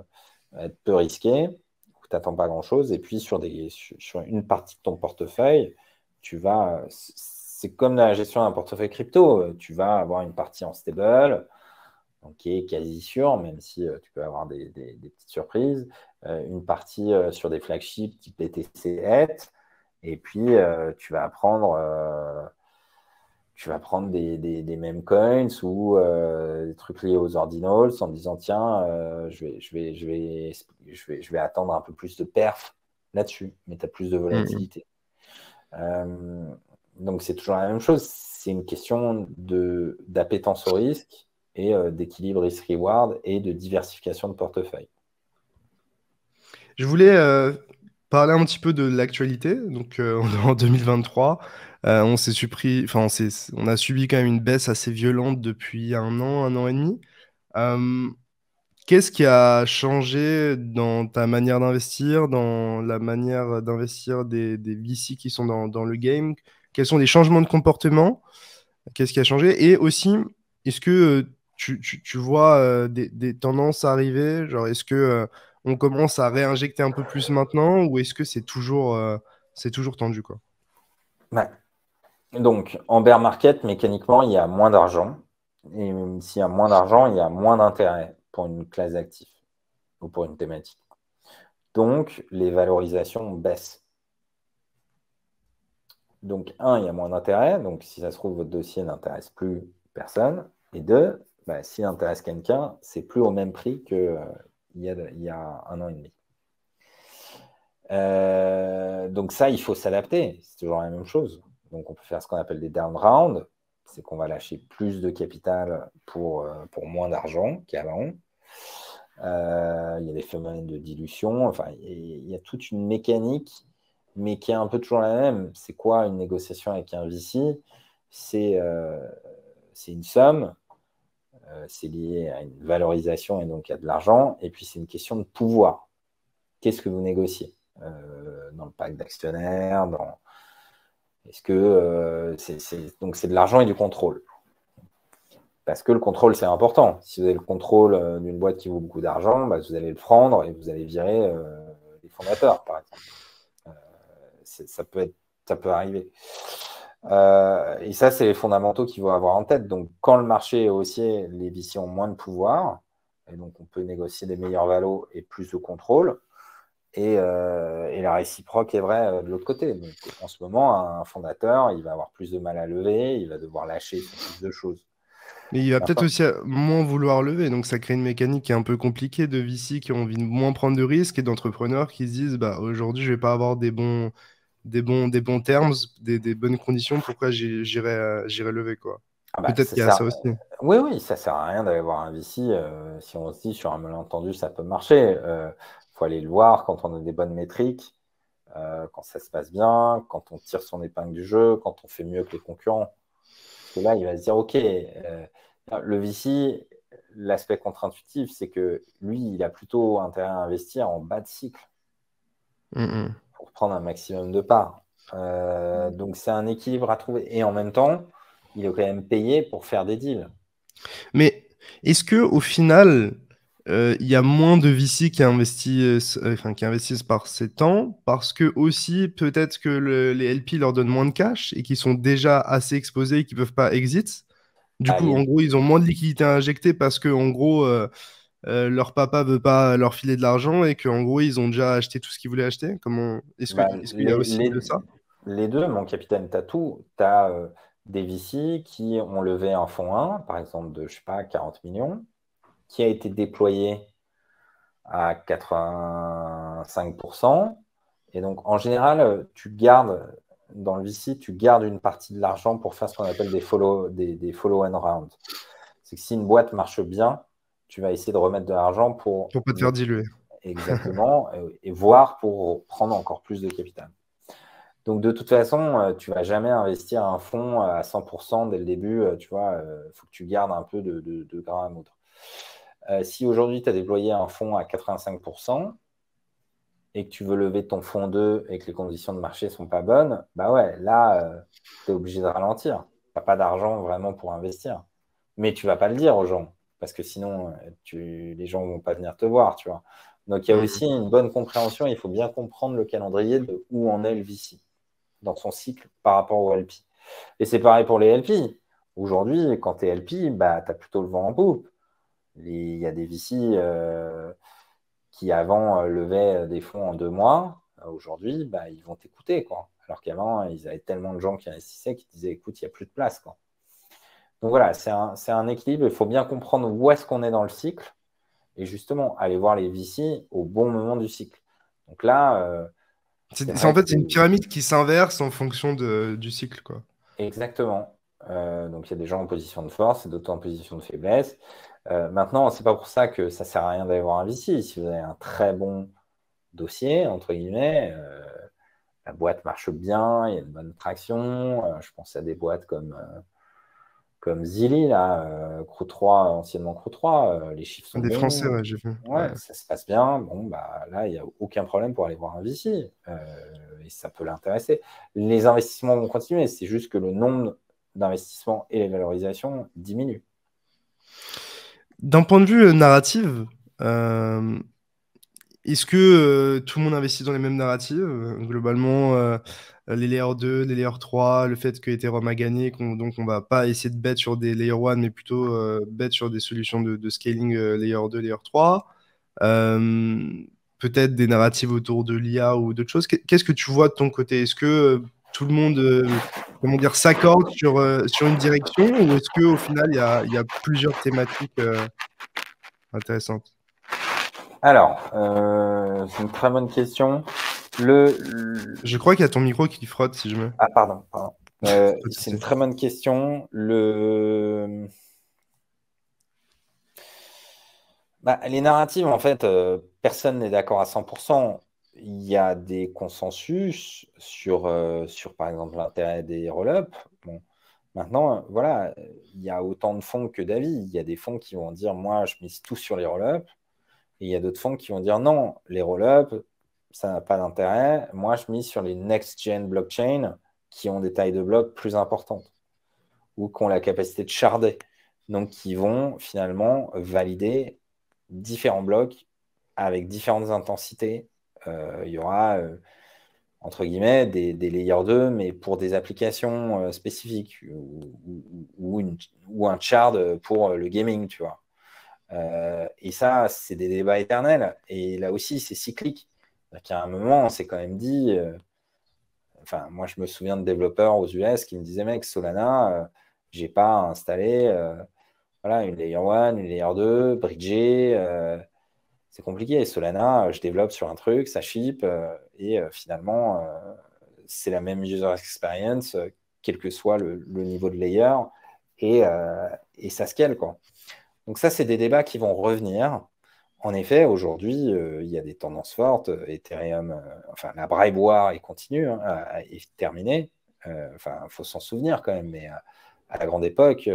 Speaker 2: être peu risqués, où tu n'attends pas grand-chose, et puis sur, des, sur une partie de ton portefeuille, tu vas. C'est comme la gestion d'un portefeuille crypto. Tu vas avoir une partie en stable, donc qui est quasi sûr, même si euh, tu peux avoir des, petites surprises. Euh, une partie euh, sur des flagships type BTC et puis tu vas prendre, tu vas prendre des, mêmes coins ou des trucs liés aux ordinals en disant tiens, je, vais, je, vais, je, vais, je, vais, je vais attendre un peu plus de perf là-dessus, mais tu as plus de mmh volatilité. donc c'est toujours la même chose. C'est une question d'appétence au risque et euh, d'équilibre risk-reward et de diversification de portefeuille.
Speaker 1: Je voulais euh, parler un petit peu de l'actualité. Donc, euh, en 2023, on s'est enfin, on, a subi quand même une baisse assez violente depuis un an, un an et demi. Qu'est-ce qui a changé dans ta manière d'investir, dans la manière d'investir des, VC qui sont dans, le game? Quels sont les changements de comportement? Qu'est-ce qui a changé? Et aussi, est-ce que tu, vois euh, des, tendances arriver? Genre, est-ce que euh, on commence à réinjecter un peu plus maintenant ou est-ce que c'est toujours, euh, tendu quoi?
Speaker 2: Donc, en bear market, mécaniquement, il y a moins d'argent. Et s'il y a moins d'argent, il y a moins d'intérêt pour une classe d'actifs ou pour une thématique. Donc, les valorisations baissent. Donc, un, il y a moins d'intérêt. Donc, si ça se trouve, votre dossier n'intéresse plus personne. Et deux, bah, s'il intéresse quelqu'un, c'est plus au même prix qu'il euh, y, a, y a un an et demi. Euh, donc ça, il faut s'adapter. C'est toujours la même chose. Donc on peut faire ce qu'on appelle des down rounds. C'est qu'on va lâcher plus de capital pour, euh, moins d'argent qu'avant. il y a des phénomènes de dilution. Enfin, il y a toute une mécanique, mais qui est un peu toujours la même. C'est quoi une négociation avec un VC C'est une somme euh, c'est lié à une valorisation et donc à de l'argent. Et puis, c'est une question de pouvoir. Qu'est-ce que vous négociez? Euh, dans le pacte d'actionnaires dans... Est-ce que euh, c'est, donc c'est de l'argent et du contrôle Parce que le contrôle, c'est important. Si vous avez le contrôle d'une boîte qui vaut beaucoup d'argent, bah, vous allez le prendre et vous allez virer les fondateurs, par exemple. ça, peut être, ça peut arriver. Euh, et ça, c'est les fondamentaux qu'il faut avoir en tête. Donc, quand le marché est haussier, les VC ont moins de pouvoir. Et donc, on peut négocier des meilleurs valos et plus de contrôle. Et, euh, la réciproque est vraie euh, de l'autre côté. Donc, en ce moment, un fondateur, il va avoir plus de mal à lever, il va devoir lâcher plus de choses.
Speaker 1: Mais il va peut-être aussi moins vouloir lever. Donc, ça crée une mécanique qui est un peu compliquée de VC qui ont envie de moins prendre de risques et d'entrepreneurs qui se disent bah, aujourd'hui, je ne vais pas avoir des bons des bons, des bons termes, des, bonnes conditions, pourquoi euh, j'irais lever quoi? Ah bah, Peut-être qu'il y a ça, aussi.
Speaker 2: Oui, oui, ça sert à rien d'aller voir un VC. Euh, si on se dit sur un malentendu, ça peut marcher. Euh, faut aller le voir quand on a des bonnes métriques, quand ça se passe bien, quand on tire son épingle du jeu, quand on fait mieux que les concurrents. Parce que là, il va se dire, OK, le VC, l'aspect contre-intuitif, c'est que lui, il a plutôt intérêt à investir en bas de cycle. Mm, mm pour prendre un maximum de parts. Euh, donc c'est un équilibre à trouver. Et en même temps, il est quand même payé pour faire des deals.
Speaker 1: Mais est-ce que au final, euh, il y a moins de VC qui investissent, euh, enfin, qui investissent par ces temps parce que aussi peut-être que les LP leur donnent moins de cash et qui sont déjà assez exposés et qui peuvent pas exit. Du ah, coup, en gros, ils ont moins de liquidités à injecter parce que en gros, euh, leur papa veut pas leur filer de l'argent et qu'en gros ils ont déjà acheté tout ce qu'ils voulaient acheter Comment Est-ce bah, qu'il y a aussi de ça?
Speaker 2: Les deux, mon capitaine, tu as tout. Tu as euh, des VC qui ont levé un fonds 1, par exemple de, je sais pas, 40 millions, qui a été déployé à 85%, Et donc, en général, tu gardes, dans le VC, tu gardes une partie de l'argent pour faire ce qu'on appelle des follow, des, des follow and round. C'est que si une boîte marche bien, tu vas essayer de remettre de l'argent pour.
Speaker 1: Pour pas te faire diluer.
Speaker 2: Exactement, et, voir pour prendre encore plus de capital. Donc, de toute façon, euh, tu vas jamais investir un fonds à 100% dès le début. Euh, tu vois, il euh, faut que tu gardes un peu de, de, de grain à moudre. Si aujourd'hui, tu as déployé un fonds à 85%, et que tu veux lever ton fonds 2 et que les conditions de marché ne sont pas bonnes, bah ouais, là, tu es obligé de ralentir. Tu n'as pas d'argent vraiment pour investir. Mais tu ne vas pas le dire aux gens, parce que sinon, tu, les gens ne vont pas venir te voir, tu vois. Donc, il y a mmh. aussi une bonne compréhension. Il faut bien comprendre le calendrier de où en est le VC dans son cycle par rapport au LP. Et c'est pareil pour les LP. Aujourd'hui, quand tu es LP, bah, tu as plutôt le vent en poupe. Il y a des VC euh, qui avant euh, levaient des fonds en deux mois. Aujourd'hui, bah, ils vont t'écouter. Alors qu'avant, ils avaient tellement de gens qui investissaient qui disaient écoute, il n'y a plus de place. Quoi. Donc voilà, c'est un, un, équilibre. Il faut bien comprendre où est-ce qu'on est dans le cycle et justement aller voir les VC au bon moment du cycle. Donc là, euh,
Speaker 1: c'est, en fait c'est une pyramide qui s'inverse en fonction de, du cycle, quoi.
Speaker 2: Exactement. Euh, donc il y a des gens en position de force et d'autres en position de faiblesse. Euh, maintenant, c'est pas pour ça que ça sert à rien d'aller voir un VC. Si vous avez un très bon dossier, entre guillemets, euh, la boîte marche bien, il y a une bonne traction. je pense à des boîtes comme comme Zilli, là, euh, Crew 3, anciennement Crew 3, euh, les chiffres sont
Speaker 1: Des Français, ouais, j'ai vu.
Speaker 2: Ouais, ça se passe bien. Bon, bah là, il n'y a aucun problème pour aller voir un VC. Euh, et ça peut l'intéresser. Les investissements vont continuer. C'est juste que le nombre d'investissements et les valorisations diminuent.
Speaker 1: D'un point de vue narratif, est-ce que tout le monde investit dans les mêmes narratives Globalement, euh, les layers 2, les layers 3, le fait que Ethereum a gagné, donc on va pas essayer de bet sur des layer 1, mais plutôt euh, bet sur des solutions de, scaling euh, layer 2, layer 3. Peut-être des narratives autour de l'IA ou d'autres choses. Qu'est-ce que tu vois de ton côté? Est-ce que tout le monde comment dire, s'accorde sur, sur une direction ou est-ce qu'au final, il y a, y a, plusieurs thématiques intéressantes?
Speaker 2: Alors, c'est une très bonne question. Le,
Speaker 1: Je crois qu'il y a ton micro qui frotte si je me.
Speaker 2: Ah, pardon. Euh, c'est une très bonne question. Le... Bah, les narratives, en fait, euh, personne n'est d'accord à 100%. Il y a des consensus sur, euh, sur par exemple, l'intérêt des roll-up. Bon. Maintenant, voilà, il y a autant de fonds que d'avis. Il y a des fonds qui vont dire, moi, je mise tout sur les roll-up. Et il y a d'autres fonds qui vont dire, non, les roll-up, ça n'a pas d'intérêt. Moi, je mise sur les next-gen blockchains qui ont des tailles de blocs plus importantes ou qui ont la capacité de sharder. Donc, qui vont finalement valider différents blocs avec différentes intensités. Euh, il y aura, euh, entre guillemets, des, des layers 2, mais pour des applications euh, spécifiques ou, ou, un shard pour le gaming, tu vois. et ça, c'est des débats éternels. Et là aussi, c'est cyclique. À un moment, on s'est quand même dit, enfin, moi je me souviens de développeurs aux US qui me disaient, mec, Solana, j'ai pas installé voilà, une layer 1, une layer 2, bridger, c'est compliqué. Solana, je développe sur un truc, ça ship, et finalement, c'est la même user experience, quel que soit le, niveau de layer, et, et ça scale, quoi. Donc ça, c'est des débats qui vont revenir. En effet, aujourd'hui, euh, il y a des tendances fortes. Ethereum, euh, enfin, la war est continue, hein, est terminée. Euh, enfin, il faut s'en souvenir quand même, mais à la grande époque,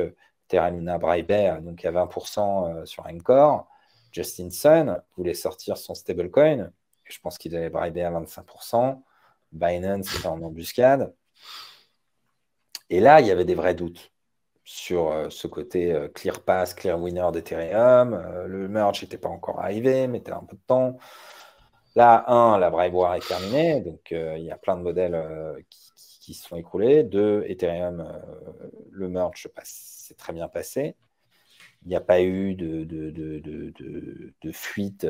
Speaker 2: Ethereum a bribé donc à 20% sur Encore. Justin Sun voulait sortir son stablecoin. Je pense qu'il avait bribé à 25%. Binance était en embuscade. Et là, il y avait des vrais doutes sur euh, ce côté euh, clear pass, clear winner d'Ethereum. Euh, le merge n'était pas encore arrivé, mettait un peu de temps. Là, un, la bribe war est terminée, donc il y a plein de modèles qui, se sont écroulés. Deux, Ethereum, le merge s'est très bien passé. Il n'y a pas eu de, de, fuite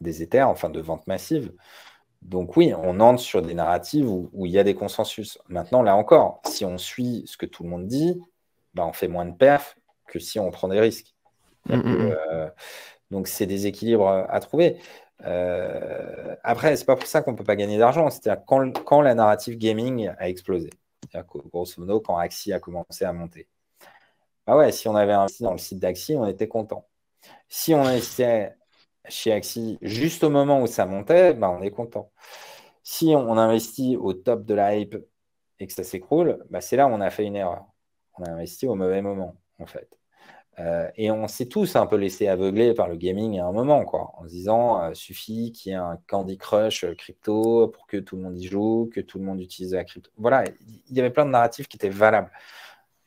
Speaker 2: des Ethers, enfin de vente massive. Donc oui, on entre sur des narratives où, il y a des consensus. Maintenant, là encore, si on suit ce que tout le monde dit, bah, on fait moins de perf que si on prend des risques. Mm, mm, mm. Euh, donc c'est des équilibres à trouver. Euh, après, c'est pas pour ça qu'on peut pas gagner d'argent. C'est-à-dire quand, quand la narrative gaming a explosé, grosso modo, quand Axie a commencé à monter. Bah ouais, si on avait investi dans le site d'Axi, on était content. Si on investissait chez Axi juste au moment où ça montait, bah on est content. Si on investit au top de la hype et que ça s'écroule, bah c'est là où on a fait une erreur. On a investi au mauvais moment, en fait. Euh, et on s'est tous un peu laissé aveugler par le gaming à un moment, quoi, en se disant euh, suffit qu'il y ait un Candy Crush euh, crypto pour que tout le monde y joue, que tout le monde utilise la crypto. Voilà, il y avait plein de narratifs qui étaient valables.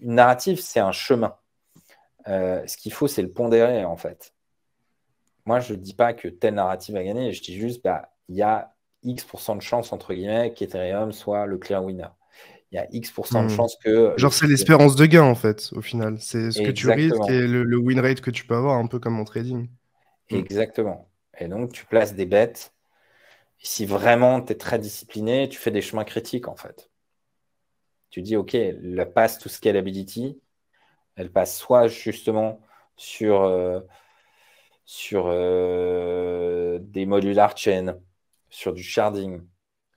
Speaker 2: Une narrative, c'est un chemin. ce qu'il faut, c'est le pondérer, en fait. Moi, je ne dis pas que telle narrative a gagné, je dis juste, bah, il y a X% de chance, entre guillemets, qu'Ethereum soit le clear winner il y a X% de hmm. chances que.
Speaker 1: Genre, c'est l'espérance de gain, en fait, au final. C'est ce que tu risques et le, win rate que tu peux avoir, un peu comme en trading.
Speaker 2: Hmm. Exactement. Et donc, tu places des bêtes. si vraiment tu es très discipliné, tu fais des chemins critiques, en fait. Tu dis, OK, la passe to scalability, elle passe soit justement sur, euh, sur euh, des modular chain, sur du sharding,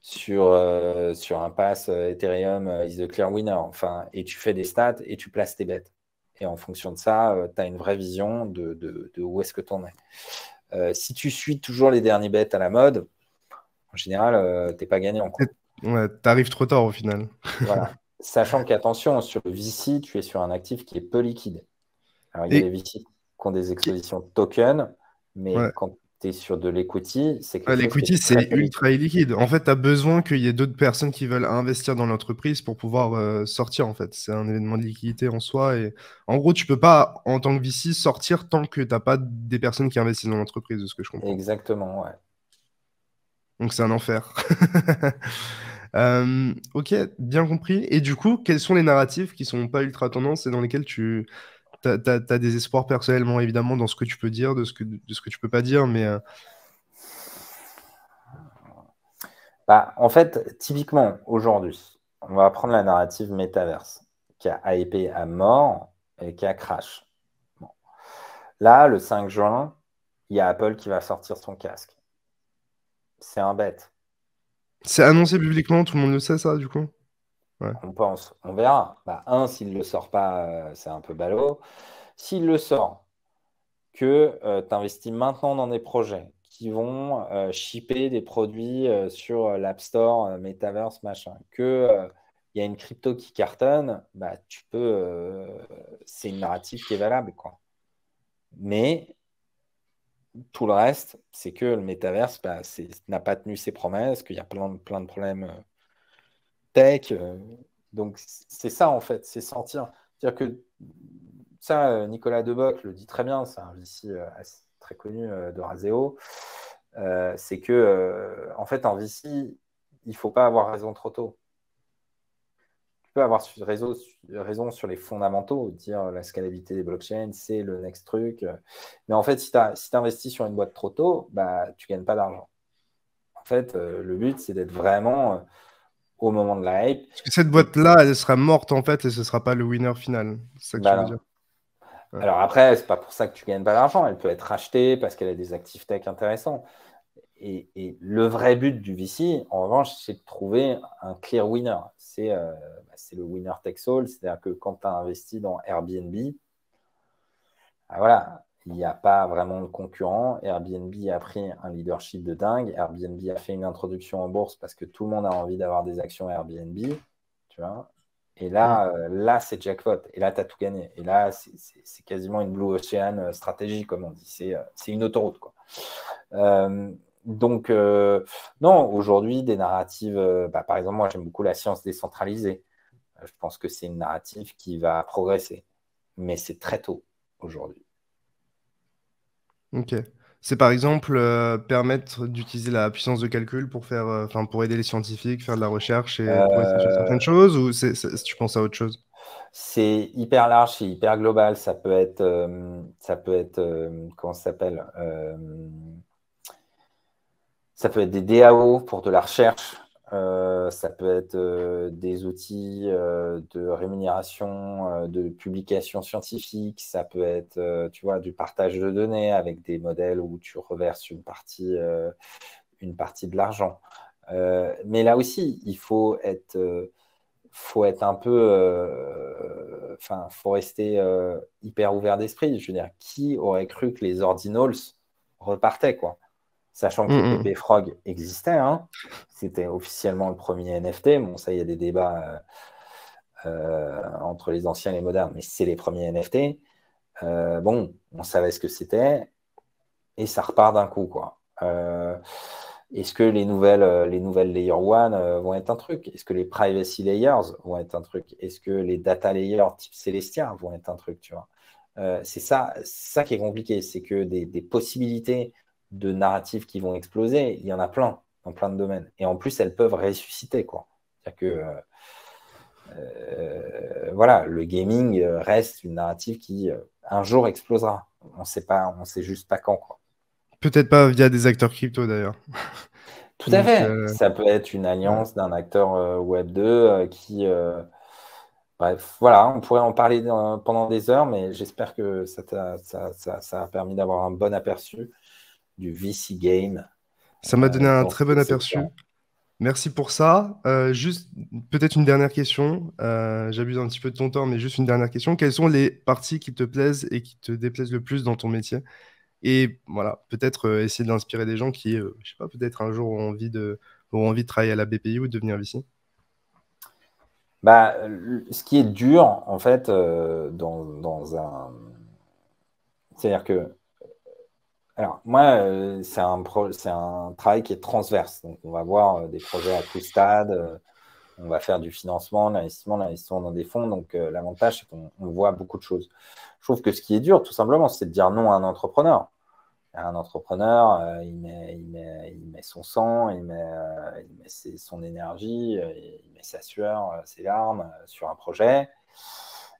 Speaker 2: sur, euh, sur un pass Ethereum is the clear winner. Enfin, et tu fais des stats et tu places tes bêtes. Et en fonction de ça, tu as une vraie vision de, de, où est-ce que tu en es. si tu suis toujours les derniers bêtes à la mode, en général, tu n'es pas gagnant.
Speaker 1: Ouais, tu arrives trop tard au final.
Speaker 2: voilà. Sachant qu'attention, sur le VC, tu es sur un actif qui est peu liquide. Alors, il y a des VC qui ont des expositions token, mais quand sur de l'equity, c'est
Speaker 1: que. l'equity, c'est ultra illiquide. En fait, tu as besoin qu'il y ait d'autres personnes qui veulent investir dans l'entreprise pour pouvoir euh, sortir. En fait, c'est un événement de liquidité en soi. Et en gros, tu peux pas, en tant que VC, sortir tant que tu n'as pas des personnes qui investissent dans l'entreprise, de ce que je comprends.
Speaker 2: Exactement, ouais.
Speaker 1: Donc, c'est un enfer. Euh, ok, bien compris. Et du coup, quels sont les narratifs qui sont pas ultra tendance et dans lesquels tu as, des espoirs personnellement, évidemment, dans ce que tu peux dire, de ce que, de ce tu peux pas dire, mais. Euh,
Speaker 2: bah, en fait, typiquement, aujourd'hui, on va prendre la narrative métaverse qui a hypé à mort et qui a crash. Là, le 5 juin, il y a Apple qui va sortir son casque. C'est un bête.
Speaker 1: C'est annoncé publiquement, tout le monde le sait, ça, du coup?
Speaker 2: On pense, on verra. Bah, un, s'il ne le sort pas, euh, c'est un peu ballot. S'il le sort, que euh, tu investis maintenant dans des projets qui vont euh, shipper des produits sur l'App Store, Metaverse, machin, que il y a une crypto qui cartonne, bah, tu peux. c'est une narrative qui est valable. Quoi. Mais tout le reste, c'est que le Metaverse bah, n'a pas tenu ses promesses, qu'il y a plein, de problèmes tech. Euh, donc, c'est ça, en fait, c'est sentir. C'est-à-dire que ça, euh, Nicolas Deboc le dit très bien, c'est un VC euh, très connu de Razeo. c'est que, en fait, en VC, il ne faut pas avoir raison trop tôt. Peux avoir raison, raison sur les fondamentaux, dire la scalabilité des blockchains, c'est le next truc. Mais en fait, si tu si investis sur une boîte trop tôt, bah, tu ne gagnes pas d'argent. En fait, le but, c'est d'être vraiment au moment de la hype.
Speaker 1: Parce que cette boîte-là, elle sera morte en fait et ce ne sera pas le winner final. Ça que tu
Speaker 2: bah veux dire. Alors après, c'est pas pour ça que tu gagnes pas d'argent. Elle peut être rachetée parce qu'elle a des actifs tech intéressants. Et, le vrai but du VC, en revanche, c'est de trouver un clear winner. C'est euh, bah, le winner takes all. C'est-à-dire que quand tu as investi dans Airbnb, bah, voilà, il n'y a pas vraiment de concurrent. Airbnb a pris un leadership de dingue. Airbnb a fait une introduction en bourse parce que tout le monde a envie d'avoir des actions Airbnb. Tu vois et là, euh, là c'est jackpot. Et là, tu as tout gagné. Et là, c'est quasiment une Blue Ocean euh, stratégie, comme on dit. C'est euh, une autoroute. Quoi. donc, non, aujourd'hui, des narratives, bah, par exemple, moi, j'aime beaucoup la science décentralisée. Je pense que c'est une narrative qui va progresser. Mais c'est très tôt aujourd'hui.
Speaker 1: Ok. C'est par exemple euh, permettre d'utiliser la puissance de calcul pour faire, euh, enfin pour aider les scientifiques, faire de la recherche et certaines euh. choses, ou tu penses à autre chose?
Speaker 2: C'est hyper large, c'est hyper global. Ça peut être, ça peut être, comment ça s'appelle? ça peut être des DAO pour de la recherche euh, ça peut être euh, des outils euh, de rémunération, de publication scientifique, ça peut être, tu vois, du partage de données avec des modèles où tu reverses une partie, une partie de l'argent. mais là aussi, il faut être, faut être un peu, enfin, faut rester hyper ouvert d'esprit. Je veux dire, qui aurait cru que les ordinals repartaient, quoi? Sachant que le PP Frog existait, hein. c'était officiellement le premier NFT. Bon, ça, il y a des débats euh, euh, entre les anciens et les modernes, mais c'est les premiers NFT. Euh, bon, on savait ce que c'était et ça repart d'un coup. quoi. Est-ce que les nouvelles, les nouvelles Layer 1 vont être un truc? Est-ce que les Privacy Layers vont être un truc? Est-ce que les Data Layers type Celestia vont être un truc tu vois? C'est ça, ça qui est compliqué, c'est que des, des possibilités de narratifs qui vont exploser, il y en a plein dans plein de domaines. Et en plus, elles peuvent ressusciter. quoi. C'est-à-dire que euh, euh, voilà, le gaming reste une narrative qui euh, un jour explosera. On sait pas, on sait juste pas quand. Quoi.
Speaker 1: Peut-être pas via des acteurs crypto d'ailleurs.
Speaker 2: Tout à fait. Ça peut être une alliance d'un acteur Web 2 qui. Bref, voilà, on pourrait en parler pendant des heures, mais j'espère que ça, ça, ça a permis d'avoir un bon aperçu du VC Game.
Speaker 1: Ça m'a donné un très bon aperçu. Merci pour ça. Euh, juste peut-être une dernière question. Euh, j'abuse un petit peu de ton temps, mais juste une dernière question. Quelles sont les parties qui te plaisent et qui te déplaisent le plus dans ton métier? Et voilà, peut-être euh, essayer d'inspirer des gens qui, je sais pas, peut-être un jour ont envie de, ont envie de travailler à la BPI ou de devenir VC.
Speaker 2: Bah, ce qui est dur, en fait, dans, dans un. C'est-à-dire que alors, moi, euh, c'est un, un, travail qui est transverse. Donc, on va voir euh, des projets à tout stade. Euh, on va faire du financement, l'investissement, l'investissement dans des fonds. Donc, l'avantage, c'est qu'on voit beaucoup de choses. Je trouve que ce qui est dur, tout simplement, c'est de dire non à un entrepreneur. Un entrepreneur, il, met, il, met, son sang, il met son énergie, il met sa sueur, ses larmes sur un projet.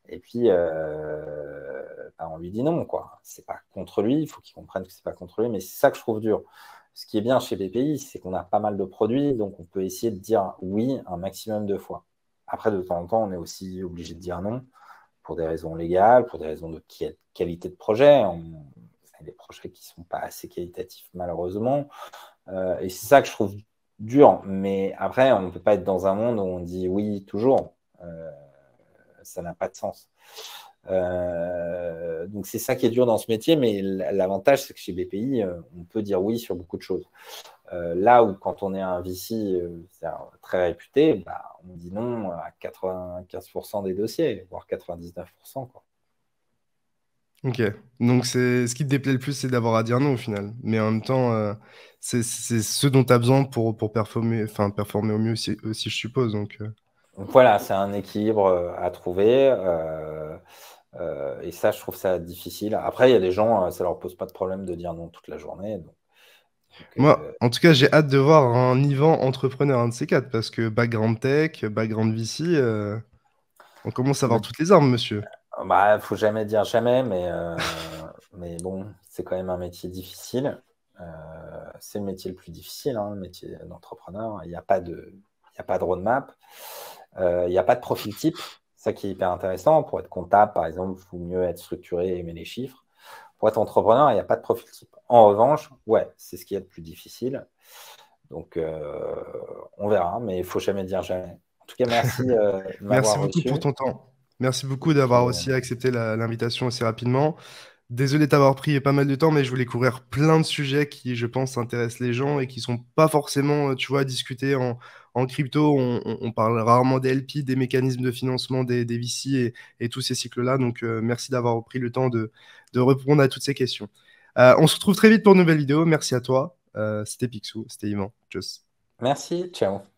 Speaker 2: Et puis, euh, bah, on lui dit non, quoi. C'est pas contre lui, il faut qu'il comprenne que c'est pas contre lui, mais c'est ça que je trouve dur. Ce qui est bien chez BPI, c'est qu'on a pas mal de produits, donc on peut essayer de dire oui un maximum de fois. Après, de temps en temps, on est aussi obligé de dire non pour des raisons légales, pour des raisons de qualité de projet. On a des projets qui ne sont pas assez qualitatifs, malheureusement. Euh, et c'est ça que je trouve dur. Mais après, on ne peut pas être dans un monde où on dit oui toujours. Euh, ça n'a pas de sens. Euh, donc c'est ça qui est dur dans ce métier, mais l'avantage c'est que chez BPI, euh, on peut dire oui sur beaucoup de choses. Euh, là où quand on est un VC très réputé, bah, on dit non à 95% des dossiers, voire 99%. Quoi.
Speaker 1: Ok, donc ce qui te déplaît le plus, c'est d'avoir à dire non au final. Mais en même temps, c'est ce dont tu as besoin pour, pour performer, performer au mieux aussi, aussi je suppose. Donc,
Speaker 2: voilà, c'est un équilibre euh, à trouver. Euh, euh, et ça, je trouve ça difficile. Après, il y a des gens, ça leur pose pas de problème de dire non toute la journée.
Speaker 1: Moi, en tout cas, j'ai hâte de voir un Yvan entrepreneur, un de ces quatre, parce que background tech, background VC, on commence à avoir toutes les armes, monsieur.
Speaker 2: Bah, faut jamais dire jamais, mais, mais bon, c'est quand même un métier difficile. c'est le métier le plus difficile, hein, le métier d'entrepreneur. Il n'y a pas de, il n'y a pas de roadmap. Il euh, n'y a pas de profil type, ça qui est hyper intéressant. Pour être comptable, par exemple, il faut mieux être structuré et aimer les chiffres. Pour être entrepreneur, il n'y a pas de profil type. En revanche, ouais, c'est ce qui est le plus difficile. Donc, euh, on verra, mais il ne faut jamais dire jamais. En tout cas, merci.
Speaker 1: Euh, merci beaucoup pour ton temps. Merci beaucoup d'avoir aussi accepté l'invitation aussi rapidement. Désolé d'avoir pris pas mal de temps, mais je voulais couvrir plein de sujets qui, je pense, intéressent les gens et qui sont pas forcément, tu vois, discutés en, en crypto, on, parle rarement des LP, des mécanismes de financement des, VC et, tous ces cycles-là. Donc, euh, merci d'avoir pris le temps de, répondre à toutes ces questions. Euh, on se retrouve très vite pour une nouvelle vidéo. Merci à toi. Euh, c'était Pixou, c'était Yvan. Tchuss.
Speaker 2: Merci, ciao.